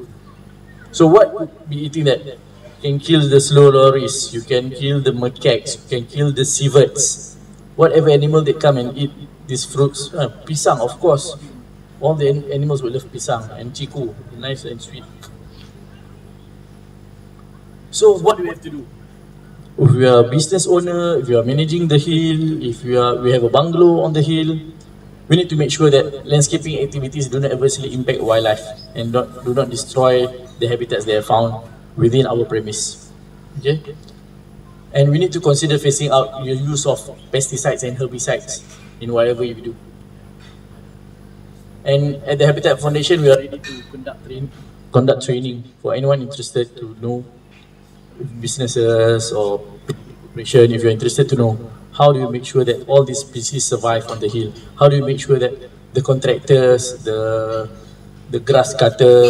So what would be eating that? You can kill the slow loris, you can kill the macaques, you can kill the civets. Whatever animal that come and eat these fruits, uh, pisang of course, all the animals will love pisang and chiku, nice and sweet. So what do we have to do? If we are a business owner, if you are managing the hill, if we are we have a bungalow on the hill, we need to make sure that landscaping activities do not adversely impact wildlife and not, do not destroy the habitats they are found within our premise. Okay? And we need to consider phasing out the use of pesticides and herbicides in whatever you do. And at the Habitat Foundation, we are ready to conduct, train, conduct training for anyone interested to know businesses or corporation, if you're interested to know how do you make sure that all these species survive on the hill? How do you make sure that the contractors, the the grass cutter,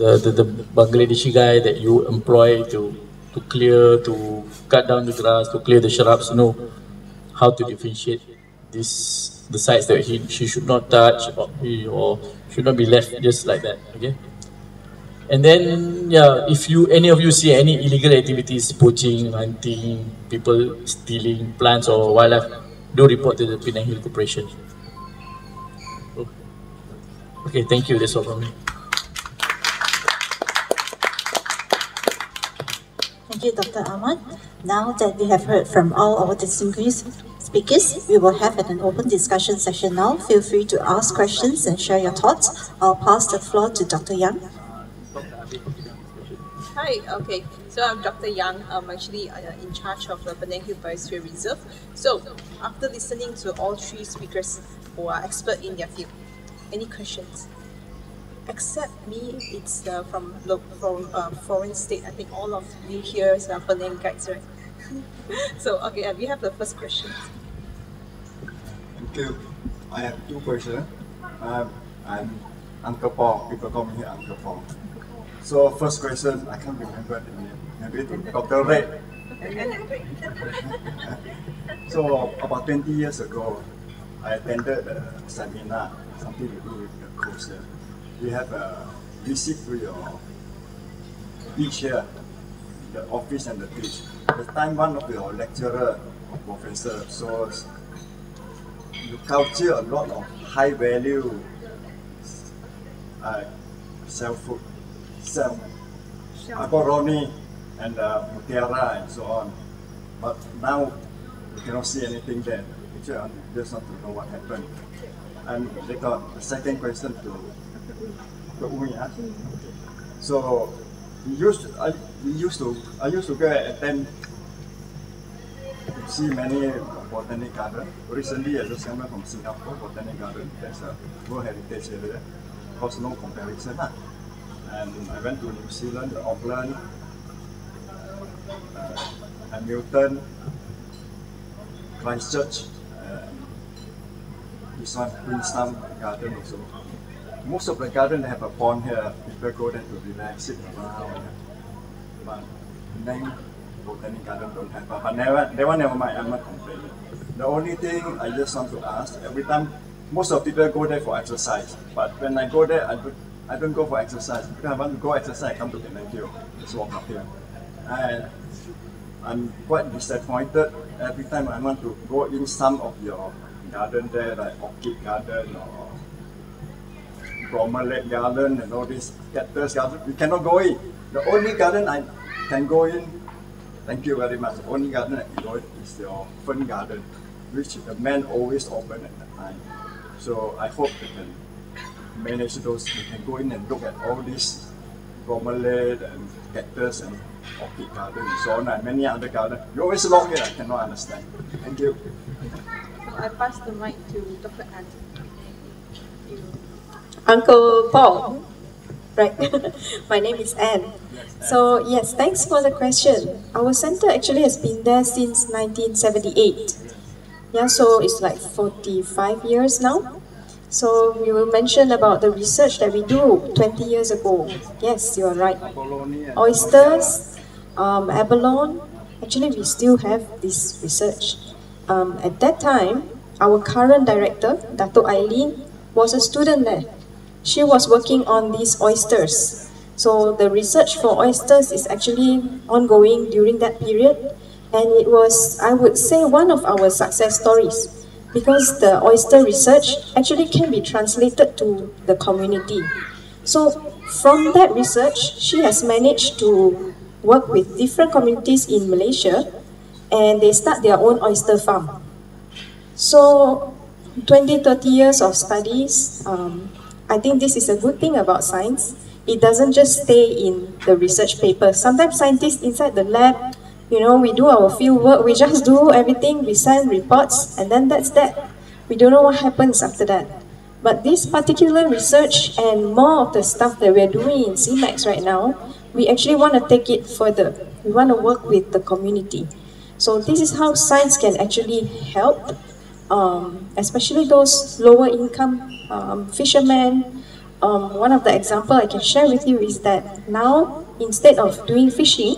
the, the, the Bangladeshi guy that you employ to, to clear, to cut down the grass, to clear the shrubs, know how to differentiate this the sites that he she should not touch or, he, or should not be left just like that. Okay. And then, yeah, if you any of you see any illegal activities, poaching, hunting, people stealing plants or wildlife, do report to the Penang Hill Corporation. Okay, thank you. That's all from me. Thank you, Dr. Ahmad. Now that we have heard from all our distinguished speakers, we will have an open discussion session now. Feel free to ask questions and share your thoughts. I'll pass the floor to Dr. Yang. Hi, okay. So I'm Dr. Yang. I'm actually uh, in charge of the Penang Biosphere Reserve. So after listening to all three speakers who are expert in their field, any questions? Except me, it's uh, from from uh, foreign state. I think all of you here are Penangites, right? so okay, uh, we have the first question. I have two questions. Um, I'm Uncle Paul. People call me Uncle Paul. So first question, I can't remember the name. Maybe to Dr. Red. So about 20 years ago, I attended a seminar, something to do with the coast. We have a visit to your beach here, the office and the beach. The time one of your lecturer or professor you culture a lot of high value uh, cell food, cell, abalone and uh, mutiara and so on. But now you cannot see anything there. Actually, I just want to know what happened. And they got the second question to to Umi. So we used to, I we used to I used to go and attend to see many botanic garden. Recently, I just came back from Singapore Botanic Garden. There's a World Heritage area. Of course, no comparison. lah. And I went to New Zealand, Auckland, uh, Hamilton, Christchurch, this one, Queenstown Garden also. Most of the garden have a pond here. People go there to relax, sit around. But Penang Botanic Garden don't have. But never, that one never mind. I'm not complaining. The only thing I just want to ask, every time, most of people go there for exercise. But when I go there, I don't, I don't go for exercise. Because I want to go exercise, I come to Penang Hill. Just walk up here. And I'm quite disappointed every time I want to go in some of your garden there, like Orchid Garden or Bromeliad Garden and all these cactus garden. We cannot go in. The only garden I can go in, thank you very much. The only garden I can go in is your fern garden, which the man always open at that time. So I hope they can manage those. We can go in and look at all these bromeliad and cactus and orchid garden and so on and many other gardens. You always lock it, I cannot understand. Thank you. I pass the mic to Dr. Ann. You Uncle Paul. Right. My name is Anne. So yes, thanks for the question. Our center actually has been there since 1978. Yeah, so it's like 45 years now. So we will mention about the research that we do 20 years ago. Yes, you are right. Oysters, um, abalone. Actually, we still have this research. Um, at that time, our current director, Dato Aileen, was a student there. She was working on these oysters. So the research for oysters is actually ongoing during that period. And it was, I would say, one of our success stories because the oyster research actually can be translated to the community. So from that research, she has managed to work with different communities in Malaysia and they start their own oyster farm. So 20, 30 years of studies, um, I think this is a good thing about science. It doesn't just stay in the research paper. Sometimes scientists inside the lab, you know, we do our field work, we just do everything, we send reports, and then that's that. We don't know what happens after that. But this particular research and more of the stuff that we're doing in CEMACS right now, we actually want to take it further. We want to work with the community. So this is how science can actually help, um, especially those lower income um, fishermen. Um, one of the example I can share with you is that now, instead of doing fishing,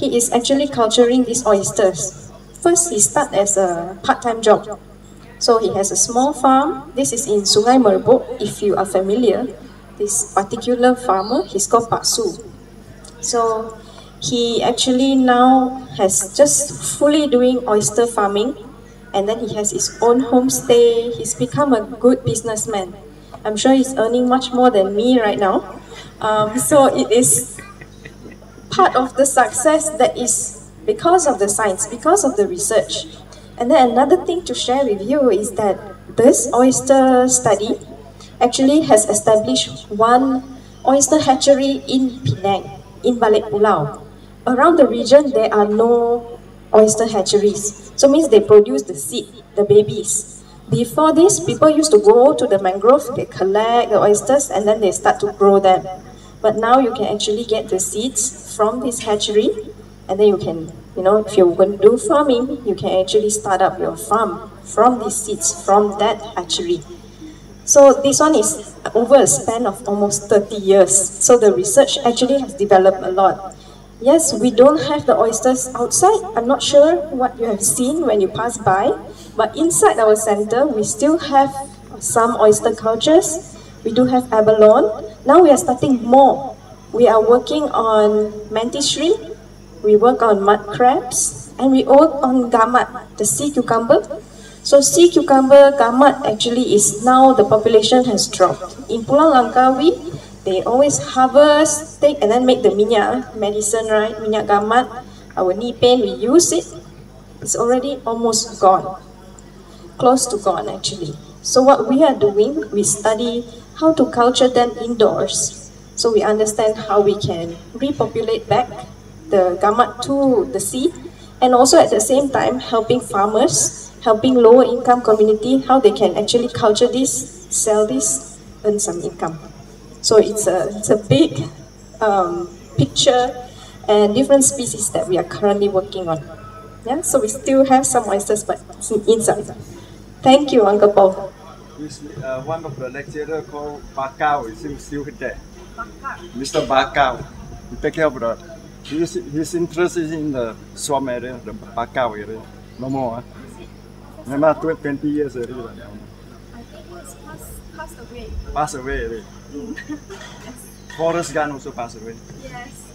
he is actually culturing these oysters. First, he started as a part-time job. So he has a small farm. This is in Sungai Merbok, if you are familiar. This particular farmer, he's called Pak Su. So he actually now has just fully doing oyster farming and then he has his own homestay. He's become a good businessman. I'm sure he's earning much more than me right now. Um, so it is part of the success that is because of the science, because of the research. And then another thing to share with you is that this oyster study actually has established one oyster hatchery in Penang, in Balik Pulau. Around the region, there are no oyster hatcheries. So means they produce the seed, the babies. Before this, people used to go to the mangrove, they collect the oysters, and then they start to grow them. But now you can actually get the seeds from this hatchery, and then you can, you know, if you're going to do farming, you can actually start up your farm from these seeds, from that hatchery. So this one is over a span of almost 30 years. So the research actually has developed a lot. Yes, we don't have the oysters outside. I'm not sure what you have seen when you pass by, but inside our center, we still have some oyster cultures. We do have abalone. Now we are starting more. We are working on mantis shrimp. We work on mud crabs, and we work on gamat, the sea cucumber. So sea cucumber gamat actually is now the population has dropped. In Pulau Langkawi, they always harvest, take, and then make the minyak medicine, right? Minyak gamat. Our knee pain, we use it. It's already almost gone. Close to gone, actually. So what we are doing, we study how to culture them indoors. So we understand how we can repopulate back the gamat to the sea, and also at the same time helping farmers, helping lower income community, how they can actually culture this, sell this, earn some income. So it's a, it's a big um, picture and different species that we are currently working on. Yeah, so we still have some oysters, but it's inside. Thank you, Uncle Paul. This, uh, one of the lecturer called Bakau is still there. Mr. Bakau. He take care of the. His, his interest is in the swamp area, the Bakau area. No more. Huh? Remember 20 years already. I think it's passed, passed away. Pass away already. Forrest Gump also passed away. Yes.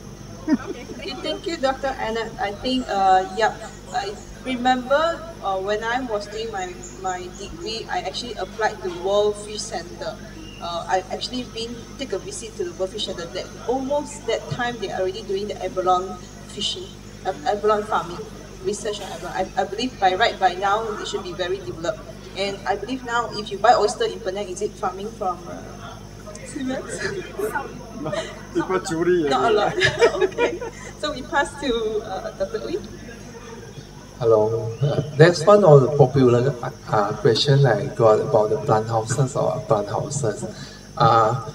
Okay, thank you, Dr. Annette. I think, uh, yeah, I remember uh, when I was doing my, my degree, I actually applied to World Fish Center. Uh, I actually been take a visit to the World Fish Center. That almost that time they are already doing the abalone fishing, abalone farming, research. I, I believe by right by now it should be very developed. And I believe now if you buy oyster in Penang, is it farming from uh, cement? People Julie. Not a lot. okay. So we pass to uh, Dr. Lee. Hello. Uh, That's one of the popular uh, question I got about the plant houses or plant houses. Uh,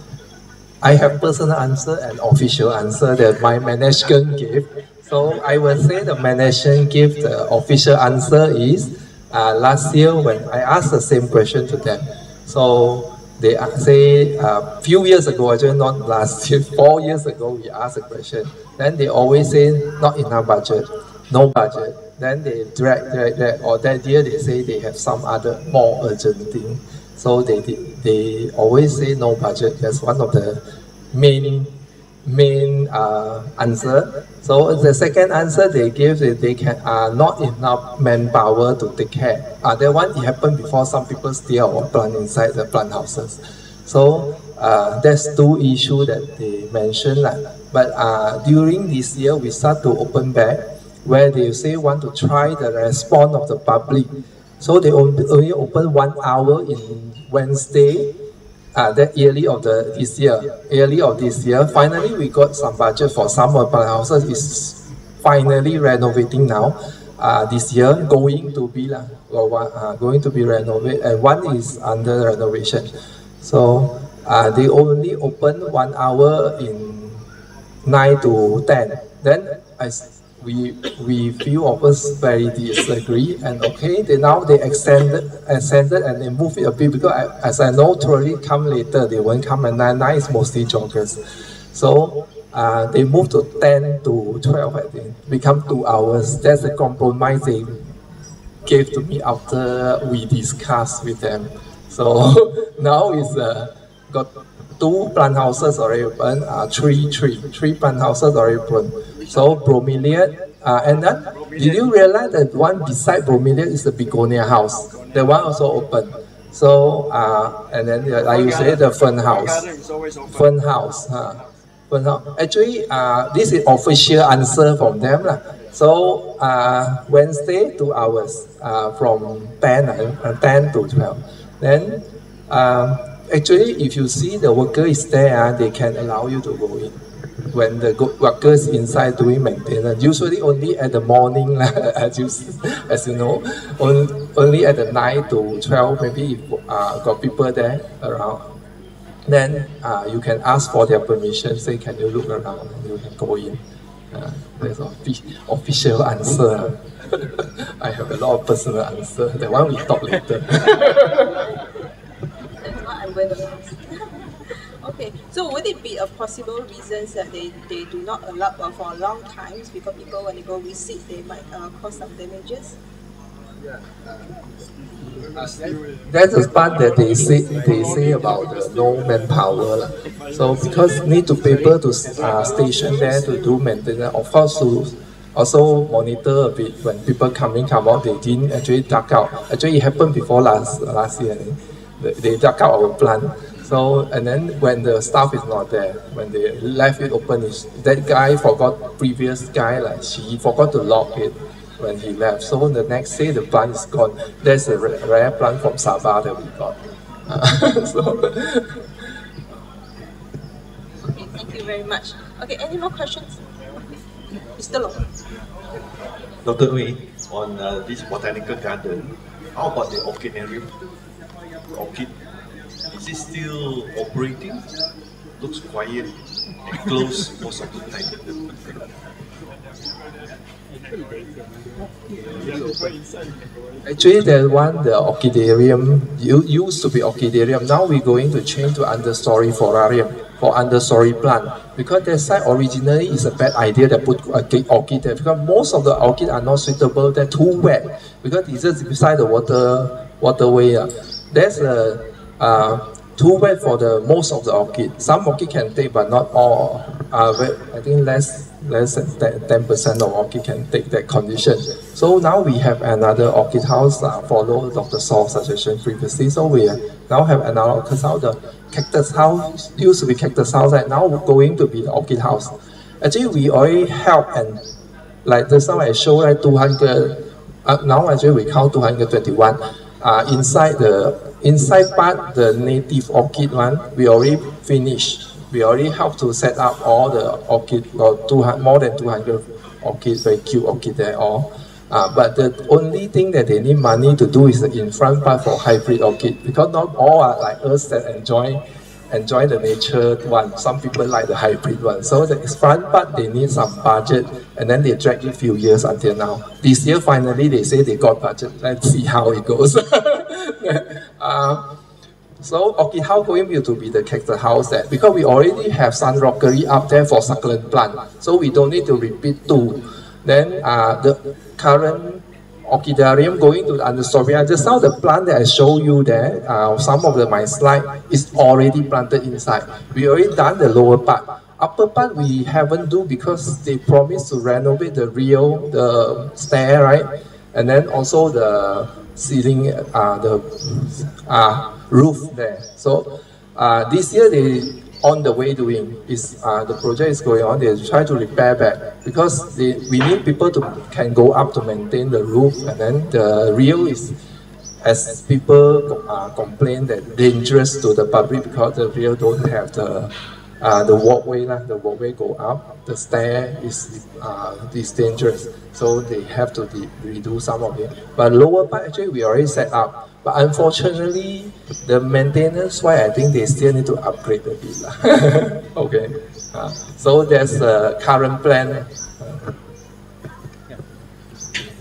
I have personal answer and official answer that my management gave. So I will say the management gave the official answer is uh, last year when I asked the same question to them. So they say a few years ago, actually not last year, four years ago, we asked a question. Then they always say not enough budget, no budget. Then they drag, drag, drag, or that year they say they have some other more urgent thing. So they they always say no budget. That's one of the main main uh, answer. So the second answer they give is they can uh, not enough manpower to take care. Uh, that one it happened before some people steal our plant inside the plant houses. So uh, that's two issue that they mentioned. But uh, during this year we start to open back where they say want to try the response of the public. So they on- only open one hour in Wednesday uh, that yearly of the this year, yearly of this year. Finally, we got some budget for some of our houses. Is finally renovating now. Uh, this year, going to be lah, or uh, going to be renovated, and one is under renovation. So uh, they only open one hour in nine to ten. Then I, we we few of us very disagree and okay. They now they extended extended and they move it a bit because I, as I know tourists come later. They won't come at nine. Nine is mostly joggers, so. Uh, they move to 10 to 12, I think, become two hours. That's the compromise they gave to me after we discussed with them. So now is uh, got two plant houses already open, uh, three, three, three plant houses already open. So bromeliad, uh, and then did you realize that one beside bromeliad is the begonia house? The one also open. So uh, and then uh, like you say the fern house. Fern house. Huh? Actually, uh, this is official answer from them. So uh, Wednesday, two hours uh, from 10, uh, 10 to 12. Then um, actually, if you see the worker is there, uh, they can allow you to go in. When the workers inside doing maintenance, usually only at the morning, as you as you know, only, only at the 9 to 12, maybe if uh, got people there around then uh, you can ask for their permission, say, can you look around, you can go in. Uh, that's offi- official answer. I have a lot of personal answer. That one we talk later. That's what I'm going to. Okay, so would it be a possible reasons that they, they do not allow uh, for a long time because people when they go visit they might uh, cause some damages? That's the part that they say they say about the no manpower. lah. So because need to people to uh, station there to do maintenance, of course to also monitor a bit when people coming come out, they didn't actually duck out. Actually it happened before last last year. They, they duck out our plant. So and then when the staff is not there, when they left it open, is that guy forgot previous guy like she forgot to lock it when he left. So the next day the plant is gone. There's a rare plant from Sabah that we got. so Okay, thank you very much. Okay, any more questions? Mr. Long. Dr. Ooi, on uh, this botanical garden, how about the orchidarium? Orchid, is it still operating? Looks quiet and closed most of the time. Actually, that one, the orchidarium, used to be orchidarium. Now we're going to change to understory florarium for understory plant because that site originally is a bad idea to put orchid orchid there because most of the orchid are not suitable. They're too wet because it's just beside the water waterway. Uh. There's a uh, too wet for the most of the orchid. Some orchid can take, but not all. Uh, wet- I think less less than ten percent of orchid can take that condition. So now we have another orchid house. Uh, follow Dr. Saul's suggestion previously. So we uh, now have another orchid house. The cactus house used to be cactus house, and now going to be the orchid house. Actually, we already help and like just now I show like 200, uh, now actually we count 221. Uh, inside the inside part, the native orchid one, we already finished. We already helped to set up all the orchid, or 200, more than 200 orchid, very cute orchid there all. Uh, but the only thing that they need money to do is the in front part for hybrid orchid because not all are like us that enjoy enjoy the nature one. Some people like the hybrid one. So the front part they need some budget and then they drag it few years until now. This year finally they say they got budget. Let's see how it goes. uh, so House going to be the cactus house there because we already have sun rockery up there for succulent plant. So we don't need to repeat two. Then uh, the current orchidarium going to the understory. Just now the plant that I show you there, uh, some of the my slide is already planted inside. We already done the lower part. Upper part we haven't do because they promised to renovate the real the stair, right? And then also the ceiling, uh, the uh, roof there. So uh, this year they on the way doing is uh, the project is going on. They try to repair back because they, we need people to can go up to maintain the roof, and then the real is as people uh, complain that dangerous to the public because the real don't have the uh, the walkway lah, the walkway go up, the stair is uh, is dangerous, so they have to redo some of it. But lower part actually we already set up, but unfortunately the maintenance why I think they still need to upgrade a bit okay, uh, so that's the current plan.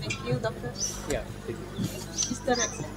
Thank you, Doctor. Yeah. Mr. Rex.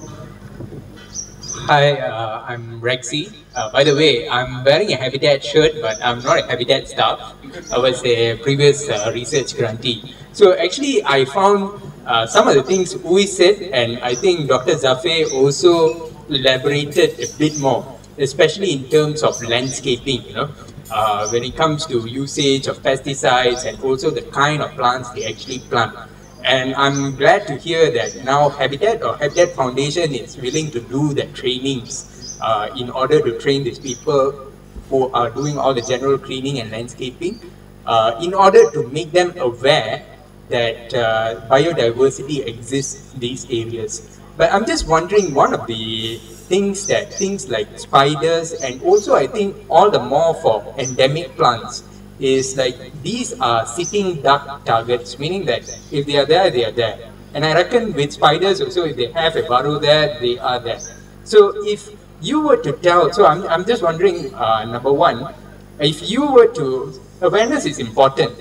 Hi, uh, I'm Rexy. Uh, by the way, I'm wearing a Habitat shirt, but I'm not a Habitat staff. I was a previous uh, research grantee. So actually, I found uh, some of the things we said, and I think Dr. Zafir also elaborated a bit more, especially in terms of landscaping. You know, uh, when it comes to usage of pesticides and also the kind of plants they actually plant. And I'm glad to hear that now Habitat or Habitat Foundation is willing to do the trainings uh, in order to train these people who are doing all the general cleaning and landscaping uh, in order to make them aware that uh, biodiversity exists in these areas. But I'm just wondering, one of the things that things like spiders and also I think all the more for endemic plants is like these are sitting duck targets, meaning that if they are there, they are there. And I reckon with spiders also, if they have a burrow there, they are there. So if you were to tell, so I'm, I'm just wondering, uh, number one, if you were to, awareness is important,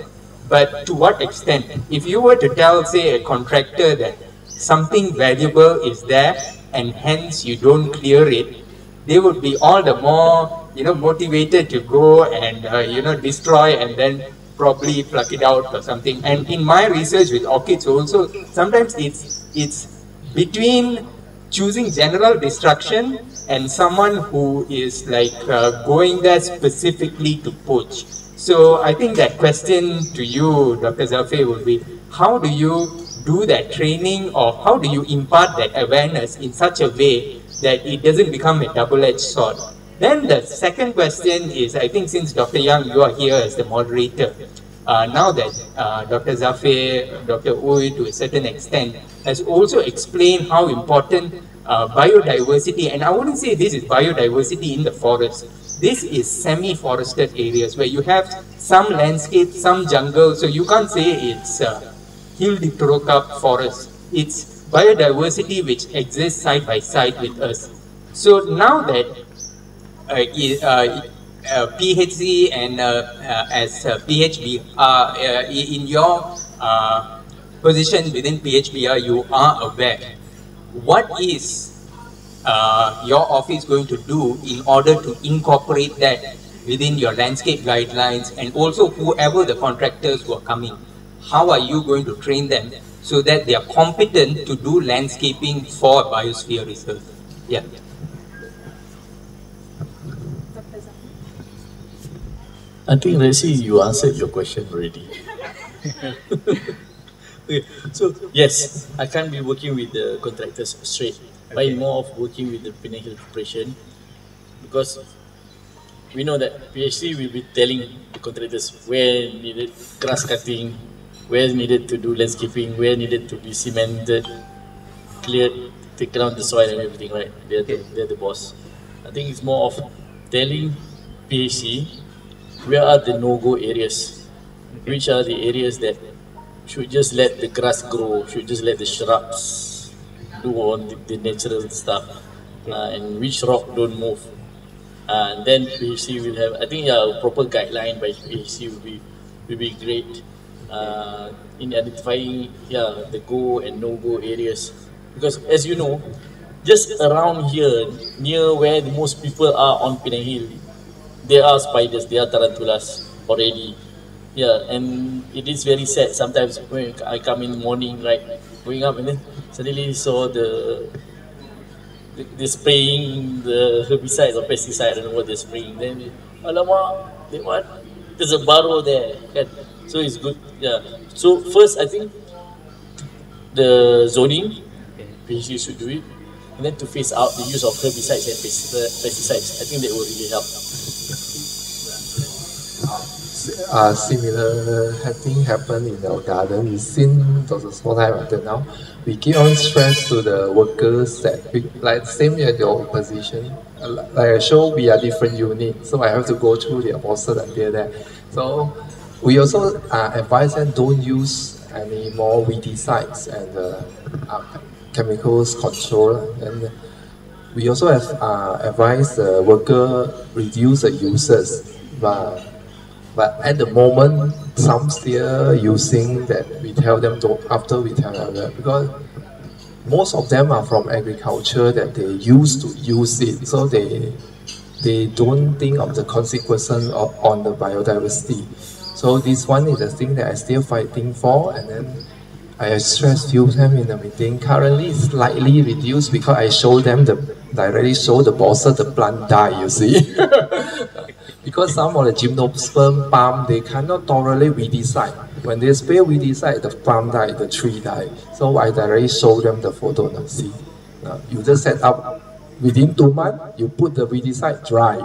but to what extent? If you were to tell, say, a contractor that something valuable is there and hence you don't clear it, they would be all the more, you know, motivated to go and, uh, you know, destroy and then probably pluck it out or something. And in my research with orchids also, sometimes it's, it's between choosing general destruction and someone who is like uh, going there specifically to poach. So I think that question to you, Dr. Zafir, would be, how do you do that training or how do you impart that awareness in such a way that it doesn't become a double-edged sword? Then the second question is, I think since Dr. Yang, you are here as the moderator, uh, now that uh, Dr. Zafir, Dr. Ooi to a certain extent has also explained how important uh, biodiversity, and I wouldn't say this is biodiversity in the forest, this is semi-forested areas where you have some landscape, some jungle, so you can't say it's uh, Hill Dipterocarp forest. It's biodiversity which exists side by side with us. So now that uh, uh, uh, PHC and uh, uh, as PHB are in your position within PHBR, you are aware. What is Uh, your office going to do in order to incorporate that within your landscape guidelines and also whoever the contractors who are coming? how are you going to train them so that they are competent to do landscaping for biosphere research? Yeah. I think, Resi, you answered your question already. okay. So, yes, I can't be working with the contractors straight, but more of working with the Penang Hill Corporation because we know that PHC will be telling the contractors where needed grass cutting, where needed to do landscaping, where needed to be cemented, cleared, taken out the soil and everything, right? They're the, they're the boss. I think it's more of telling PHC where are the no-go areas, which are the areas that should just let the grass grow, should just let the shrubs do on the, the natural stuff, uh, and which rock don't move. Uh, and then PHC will have, I think, a proper guideline by PHC will be will be great. Uh, in identifying yeah the go and no go areas. Because as you know just around here near where the most people are on Penang Hill there are spiders there are tarantulas already. Yeah and it is very sad sometimes when I come in the morning right going up and then suddenly saw the the, the spraying the herbicides or pesticides I don't know what they're spraying then alamak they what there's a barrow there kan so it's good. Yeah. So first, I think the zoning, PHC should do it, and then to phase out the use of herbicides and pesticides. I think that will really help. Uh, similar thing happened in our garden. We seen a small time until now. We give on stress to the workers that we, like same as your position. Like I show, we are different units, so I have to go through the process and there. So we also uh, advise them don't use any more weedicides and uh, uh, chemicals control. And we also have uh, advised the worker reduce the uses, but but at the moment some still using that we tell them don't after we tell them that because most of them are from agriculture that they used to use it so they they don't think of the consequences of, on the biodiversity. So this one is the thing that I still fighting for and then I stress few times in the meeting. Currently slightly reduced because I show them the directly show the boss the plant die, you see. because some of the gymnosperm palm they cannot tolerate weedicide. When they spray weedicide, the palm die, the tree die. So I directly show them the photo now. See, uh, you just set up within two months, you put the weedicide dry.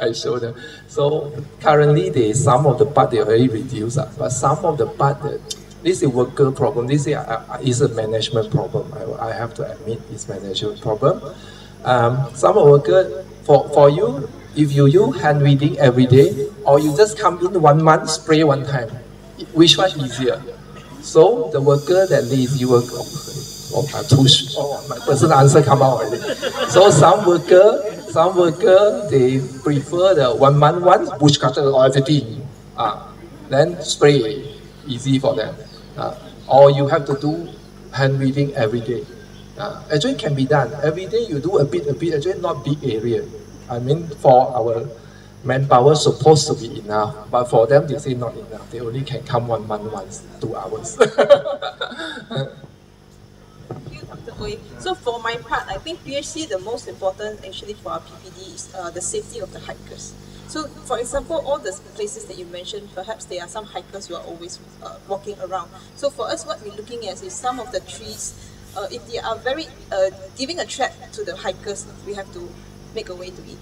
I show them. So currently, they some of the part they already reduced, uh, but some of the part that this is a worker problem. This is a, uh, is a management problem. I, I have to admit, it's management problem. Um, some worker for for you, if you use hand weeding every day, or you just come in one month, spray one time, which one easier? So the worker that you will oh, too, oh, my personal answer come out already. So some worker, some worker, they prefer the one month once, bush cutter or everything. Uh, then spray, easy for them. Uh, or you have to do hand weeding every day. Uh, actually can be done. Every day you do a bit, a bit, actually not big area. I mean, for our manpower supposed to be enough, but for them they say not enough. They only can come one month once, two hours. So for my part, I think PHC the most important actually for our PPD is uh, the safety of the hikers. So for example, all the places that you mentioned, perhaps there are some hikers who are always uh, walking around. So for us, what we're looking at is some of the trees, uh, if they are very, uh, giving a threat to the hikers, we have to make a way to it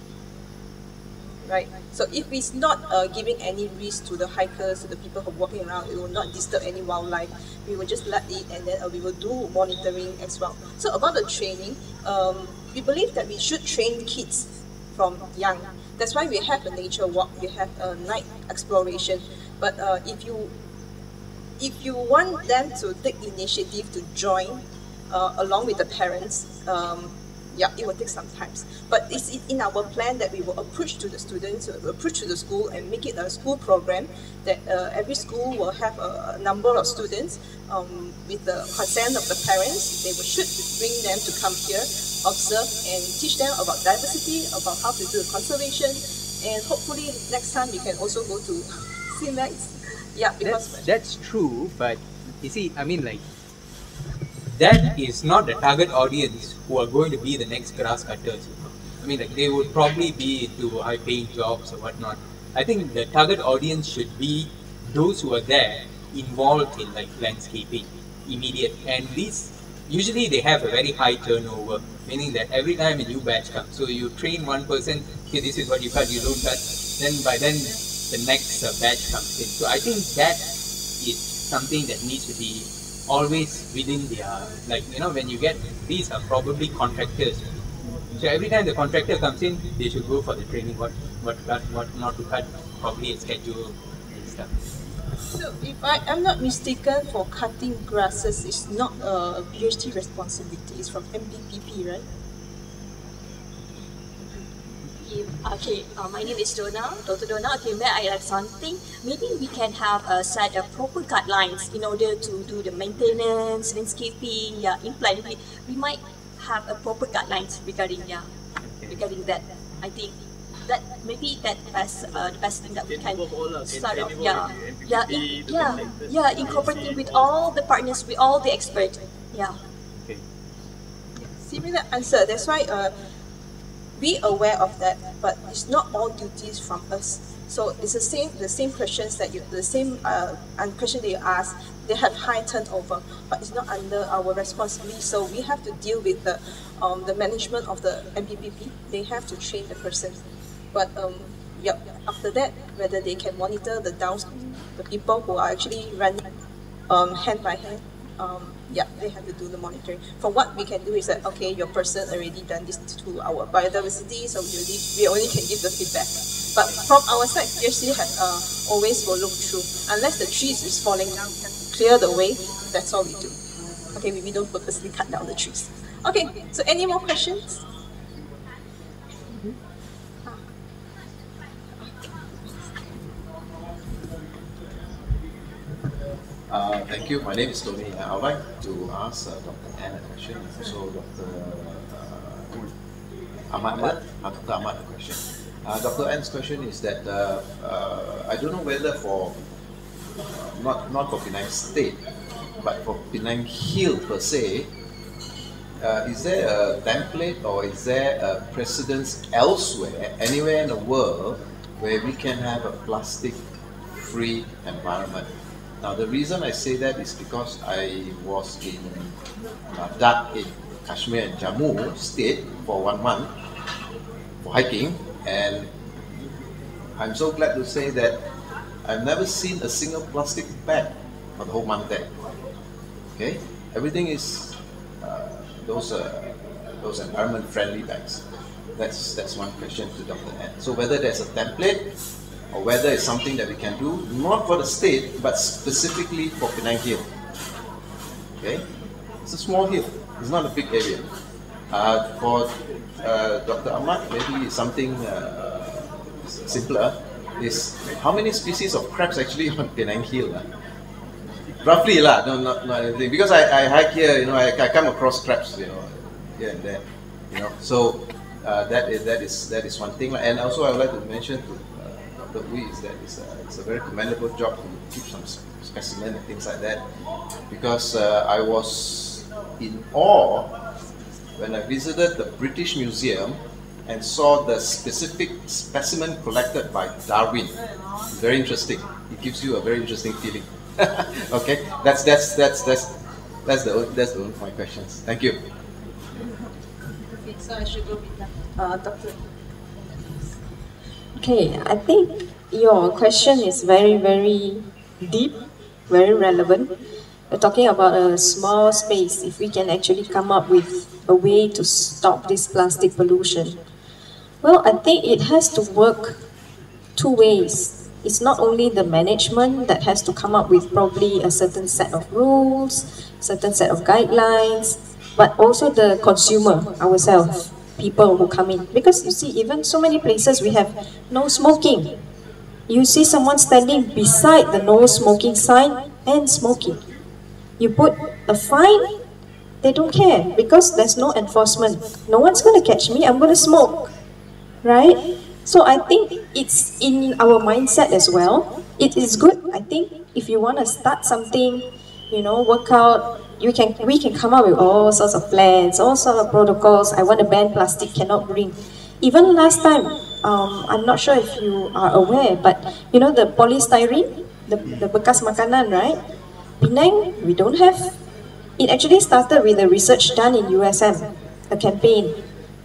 right? So if it's not uh, giving any risk to the hikers, to the people who are walking around, it will not disturb any wildlife. We will just let it, and then uh, we will do monitoring as well. So about the training, um, we believe that we should train kids from young. That's why we have a nature walk, we have a night exploration. But uh, if you if you want them to take initiative to join uh, along with the parents, um, yeah, it will take some time. But it's in our plan that we will approach to the students, uh, approach to the school and make it a school program that uh, every school will have a, number of students um, with the consent of the parents. They will, should bring them to come here, observe and teach them about diversity, about how to do conservation. And hopefully next time we can also go to CEMACS. Yeah, because that's, that's true, but you see, I mean like that is not the target audience who are going to be the next grass cutters. I mean, like they would probably be into high-paying jobs or whatnot. I think the target audience should be those who are there involved in like landscaping, immediate, and these usually they have a very high turnover, meaning that every time a new batch comes, so you train one person, okay, this is what you cut, you don't cut, then by then the next uh, batch comes in. So I think that is something that needs to be always within their like you know when you get these are probably contractors. So every time the contractor comes in they should go for the training what what cut what not to cut probably a schedule and stuff. So if I am not mistaken for cutting grasses is not a PHC responsibility it's from MPPP right okay, uh, my name is Donna, Dr. Donna. Okay, may I add something? Maybe we can have a set of proper guidelines in order to do the maintenance, landscaping, yeah, implant. We, we might have a proper guidelines regarding yeah, regarding that. I think that maybe that best uh, the best thing that we can start off. Yeah, yeah, in, yeah, yeah, incorporating with all the partners, with all the experts. Yeah. Okay. Similar answer. That's why. Uh, be aware of that, but it's not all duties from us. So it's the same the same questions that you the same uh question that you ask. They have high turnover, but it's not under our responsibility. So we have to deal with the um the management of the MPPP. They have to train the person, but um yep. After that, whether they can monitor the down the people who are actually running um hand by hand um, yeah, they have to do the monitoring. For what we can do is that, okay, your person already done this to our biodiversity, so we only, we only can give the feedback. But from our side, PHC have, uh, always will look through. Unless the trees is falling down, we clear the way, that's all we do. Okay, we, we don't purposely cut down the trees. Okay, so any more questions? Uh, thank you. My name is Tony. I would like to ask uh, Dr. Anne a question, also Dr. Uh, Ahmad, uh, Dr. Ahmad a question. Uh, Dr. Anne's question is that uh, uh, I don't know whether for not not for Penang State, but for Penang Hill per se, uh, is there a template or is there a precedence elsewhere, anywhere in the world, where we can have a plastic-free environment? Now, the reason I say that is because I was in Ladakh in Kashmir and Jammu state for one month for hiking, and I'm so glad to say that I've never seen a single plastic bag for the whole month there. Okay, everything is uh, those uh, those environment friendly bags. That's that's one question to Dr. Anne. So whether there's a template or whether it's something that we can do, not for the state, but specifically for Penang Hill. Okay? It's a small hill, it's not a big area. Uh, for uh, Dr. Ahmad, maybe something uh, simpler is how many species of crabs actually on Penang Hill? Uh? roughly lah, no, not not anything. Because I, I hike here, you know, I, I come across crabs, you know, here and there, you know. So uh, that is that is that is one thing. And also, I would like to mention to Dr. Ooi is that it's a, it's a very commendable job to keep some specimen and things like that, because uh, I was in awe when I visited the British Museum and saw the specific specimen collected by Darwin. Very interesting. It gives you a very interesting feeling. okay, that's that's that's that's that's the that's the my questions. Thank you. Okay, so I should go with uh, Dr. Okay, I think your question is very, very deep, very relevant. We're talking about a small space, if we can actually come up with a way to stop this plastic pollution. Well, I think it has to work two ways. It's not only the management that has to come up with probably a certain set of rules, certain set of guidelines, but also the consumer, ourselves, people who come in. Because you see, even so many places we have no smoking. You see someone standing beside the no smoking sign and smoking. You put a fine, they don't care because there's no enforcement. No one's going to catch me, I'm going to smoke right? So I think it's in our mindset as well. It is good. I think if you want to start something, you know, work out, you can we can come up with all sorts of plans, all sorts of protocols. I want to ban plastic, cannot bring. Even last time, um, I'm not sure if you are aware, but you know the polystyrene, the, the bekas makanan, right? Penang, we don't have. It actually started with a research done in USM, a campaign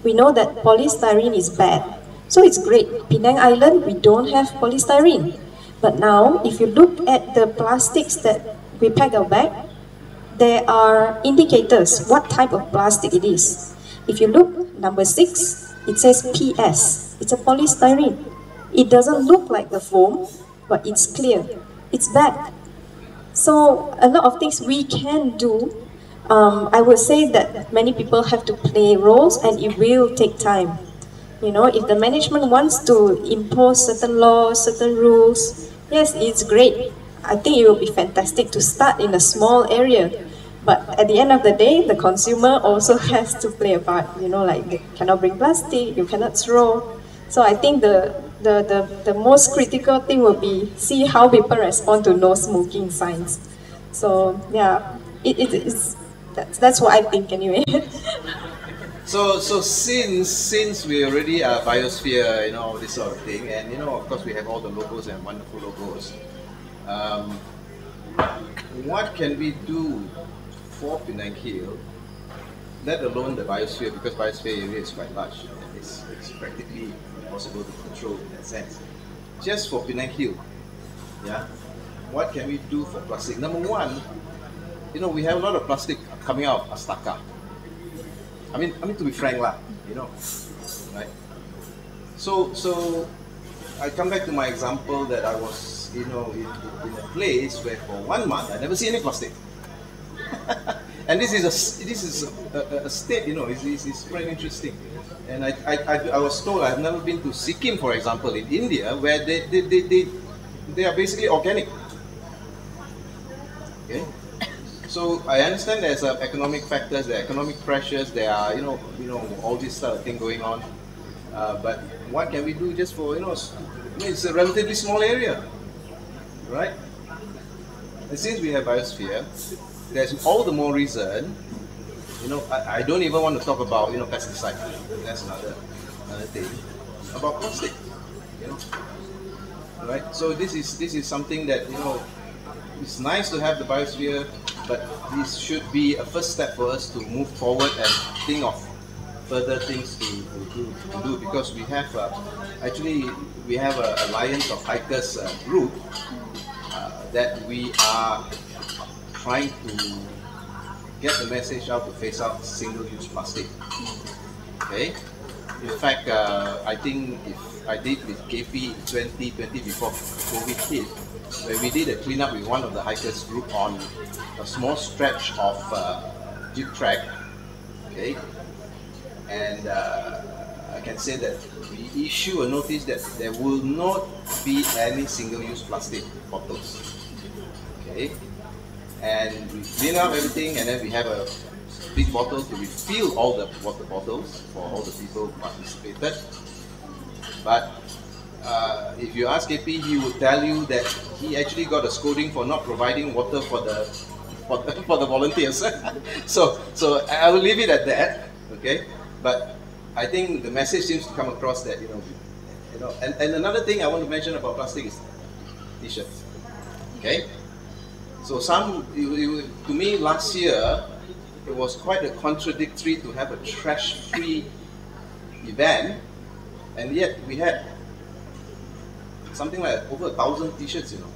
we know that polystyrene is bad. So it's great. Penang Island, we don't have polystyrene. But now, if you look at the plastics that we pack our bag, there are indicators what type of plastic it is. If you look, number six, it says PS. It's a polystyrene. It doesn't look like the foam, but it's clear. It's bad. So a lot of things we can do um, I would say that many people have to play roles and it will take time. You know, if the management wants to impose certain laws, certain rules, yes, it's great. I think it will be fantastic to start in a small area. But at the end of the day, the consumer also has to play a part. You know, like they cannot bring plastic, you cannot throw. So I think the, the, the, the most critical thing will be see how people respond to no smoking signs. So yeah, it, it is that's that's what I think anyway. so so since since we already are biosphere, you know, this sort of thing, and you know, of course, we have all the logos and wonderful logos. Um, what can we do for Penang Hill, let alone the biosphere, because biosphere area is quite large and it's, it's practically impossible to control in that sense. Just for Penang Hill, yeah, what can we do for plastic? Number one, you know, we have a lot of plastic coming out of Astaka. I mean, I mean to be frank lah, you know, right? So, so I come back to my example that I was, you know, in, in a place where for one month I never see any plastic. and this is a this is a, a, state, you know, it's, it's, it's very interesting. And I, I, I, was told I've never been to Sikkim, for example, in India, where they, they, they, they, they are basically organic. Okay? So I understand there's uh, economic factors, there are economic pressures, there are you know you know all this sort of thing going on. Uh, but what can we do just for you know? I mean, it's a relatively small area, right? And since we have biosphere, there's all the more reason. You know, I, I don't even want to talk about you know pesticide. That's another another thing about plastic. You know, right? So this is this is something that you know it's nice to have the biosphere but this should be a first step for us to move forward and think of further things to, to, do, to do because we have uh, actually we have an alliance of hikers uh, group that we are trying to get the message out to face out single-use plastic. Okay. In fact, uh, I think if I did with KP in 2020 before COVID hit, where we did a cleanup with one of the hikers group on a small stretch of uh, track, okay, and uh, I can say that we issue a notice that there will not be any single-use plastic bottles, okay. and we clean up everything, and then we have a big bottle to refill all the water bottles for all the people who participated. But uh, if you ask KP, he would tell you that he actually got a scolding for not providing water for the for the, for the volunteers. so so I will leave it at that. Okay, but I think the message seems to come across that you know you know. And, and another thing I want to mention about plastic is t-shirts. Okay, so some to me last year it was quite a contradictory to have a trash-free event, and yet we had something like over a thousand t-shirts, you know.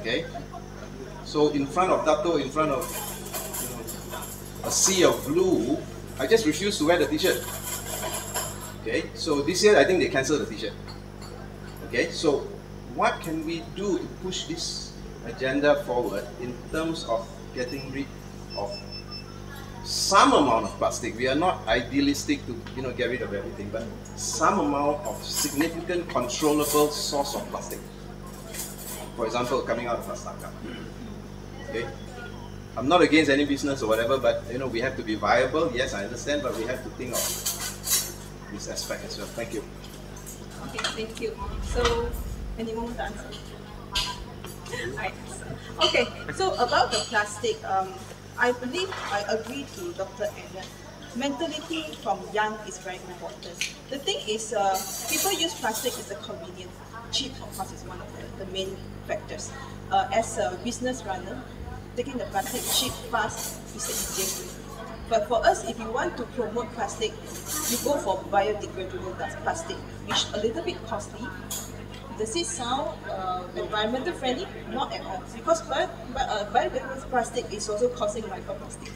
Okay? So in front of Dato, in front of you know, a sea of blue, I just refused to wear the t-shirt. Okay? So this year I think they cancelled the t-shirt. Okay? So what can we do to push this agenda forward in terms of getting rid of some amount of plastic. We are not idealistic to you know get rid of everything, but some amount of significant controllable source of plastic. For example, coming out of Astaka. Okay. I'm not against any business or whatever, but you know we have to be viable. Yes, I understand, but we have to think of this aspect as well. Thank you. Okay, thank you. So, any more to answer? Okay, so about the plastic, um, I believe I agree to Dr. Anna. Mentality from young is very important. The thing is, uh, people use plastic as a convenience. Cheap, of course, is one of the, the main factors. Uh, as a business runner, taking the plastic cheap, fast is the easiest way. But for us, if you want to promote plastic, you go for biodegradable plastic, which a little bit costly, does it sound uh, environmental friendly? Not at all, because bio, uh, biodegradable plastic is also causing microplastic.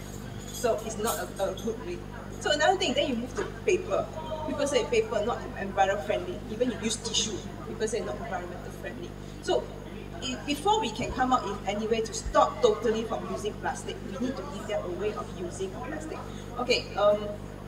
So it's not a, a, good way. So another thing, then you move to paper. People say paper not environmental friendly. Even you use tissue, people say not environmental friendly. So if, before we can come up with any way to stop totally from using plastic, we need to give them a way of using plastic. Okay, um,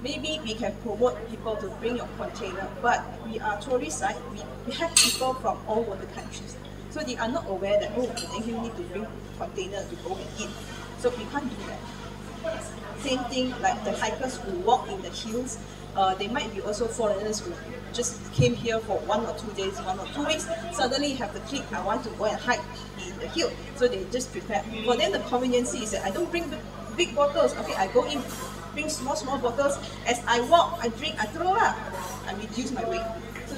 maybe we can promote people to bring your container, but we are tourist site, we, we have people from all over the countries. So they are not aware that, oh, then you need to bring container to go and eat. So we can't do that. Same thing like the hikers who walk in the hills, uh, they might be also foreigners who just came here for one or two days, one or two weeks, suddenly have the click, I want to go and hike in the hill. So they just prepare. For them, the convenience is that I don't bring big bottles. Okay, I go in, bring small, small bottles. As I walk, I drink, I throw up. I reduce my weight.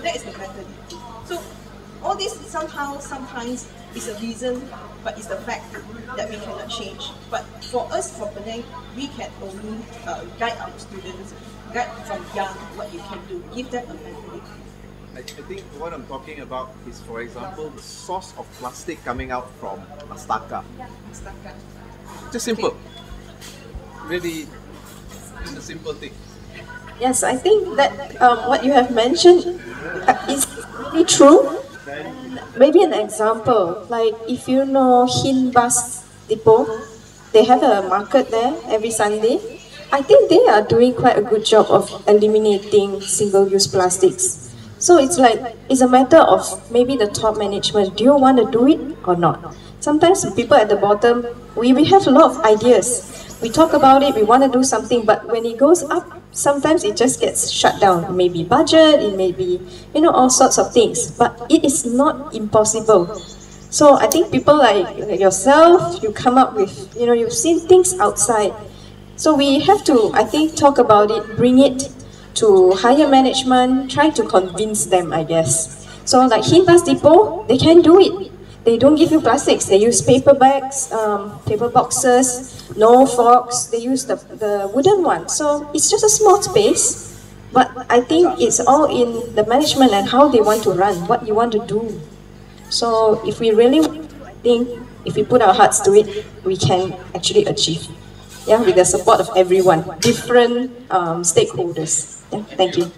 So that is the method. So all this somehow, sometimes is a reason, but it's the fact that we cannot change. But for us, for Penang, we can only uh, guide our students, guide from young what you can do, give them a mentality. I, I think what I'm talking about is, for example, the source of plastic coming out from Astaka. Yeah, Astaka. Just simple. Okay. Really, just a simple thing. Yes, I think that um, what you have mentioned is really true. Maybe an example, like if you know Hin Bus Depot, they have a market there every Sunday. I think they are doing quite a good job of eliminating single-use plastics. So it's like, it's a matter of maybe the top management, do you want to do it or not? Sometimes people at the bottom, we, we have a lot of ideas. We talk about it, we want to do something, but when it goes up, sometimes it just gets shut down. It may be budget, it may be, you know, all sorts of things, but it is not impossible. So I think people like yourself, you come up with, you know, you've seen things outside. So we have to, I think, talk about it, bring it to higher management, try to convince them, I guess. So like Hin Bus Depot, they can do it. They don't give you plastics. They use paper bags, um, paper boxes, no forks. They use the, the wooden one. So it's just a small space. But I think it's all in the management and how they want to run, what you want to do. So if we really think, if we put our hearts to it, we can actually achieve. Yeah, with the support of everyone, different um, stakeholders. Yeah, thank you.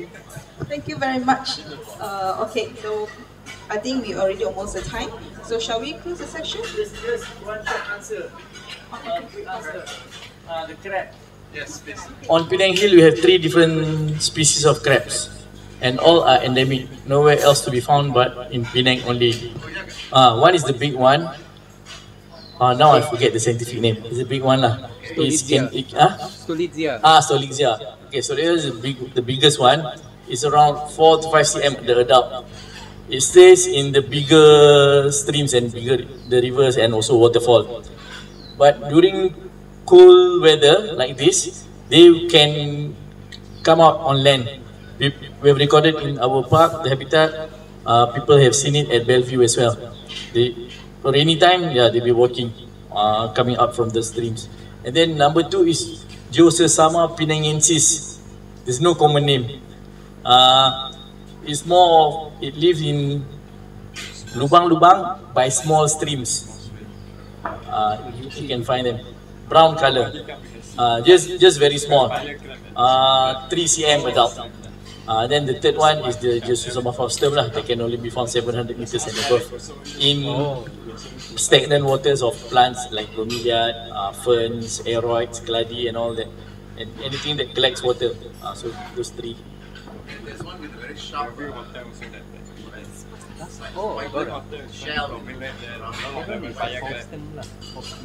Thank you very much. Uh, okay, so I think we already almost the time. So shall we close the session? Yes, yes, one short answer. Uh, quick answer. Uh, the crab. Yes, please. On Penang Hill, we have three different species of crabs, and all are endemic. Nowhere else to be found but in Penang only. Uh, one is the big one. Uh, now I forget the scientific name. It's a big one lah. It's can it, ah Stoliczia. ah Stoliczia. Okay, so this is the big the biggest one. It's around four to five cm the adult. It stays in the bigger streams and bigger the rivers and also waterfall. But during cool weather like this, they can come out on land. We, we have recorded in our park, the habitat, uh, people have seen it at Bellevue as well. They, for any time, yeah, they'll be walking, uh, coming up from the streams. And then number two is Geosesarma penangensis. There's no common name. Uh, it's more, it lives in lubang-lubang by small streams. Uh, you, you can find them. Brown color. Uh, just, just very small. Uh, 3 cm adult. Uh, then the third one is the Geosesarma faustum lah. They can only be found 700 meters and above. In stagnant waters of plants like bromeliad, uh, ferns, aroids, clady and all that. And anything that collects water. Uh, so those three. There's one with a very sharp Oh, like got a shell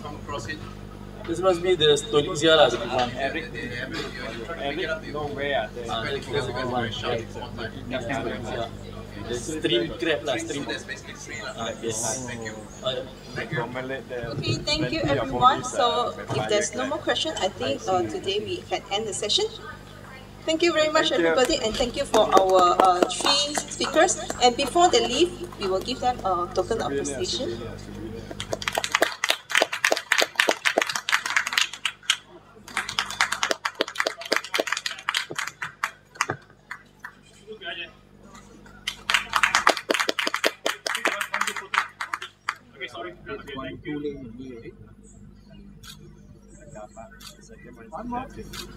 come across it. This must be the Stoliczia lah, the big one. No way ah. Uh, That's. Yeah. Stream crab lah, stream. That's basically three lah. Uh, yes. Thank you. Uh, Okay, thank you everyone. So if there's no more question, I think uh, today we can end the session. Thank you very much everybody and thank you for our uh, three speakers. And before they leave, we will give them a token of appreciation.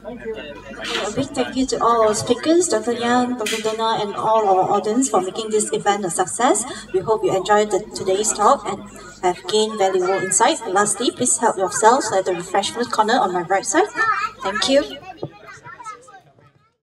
A big thank you to all our speakers, Dr. Yang, Dr. Donna, and all our audience for making this event a success. We hope you enjoyed the, today's talk and have gained valuable insights. Lastly, please help yourselves at the refreshment corner on my right side. Thank you.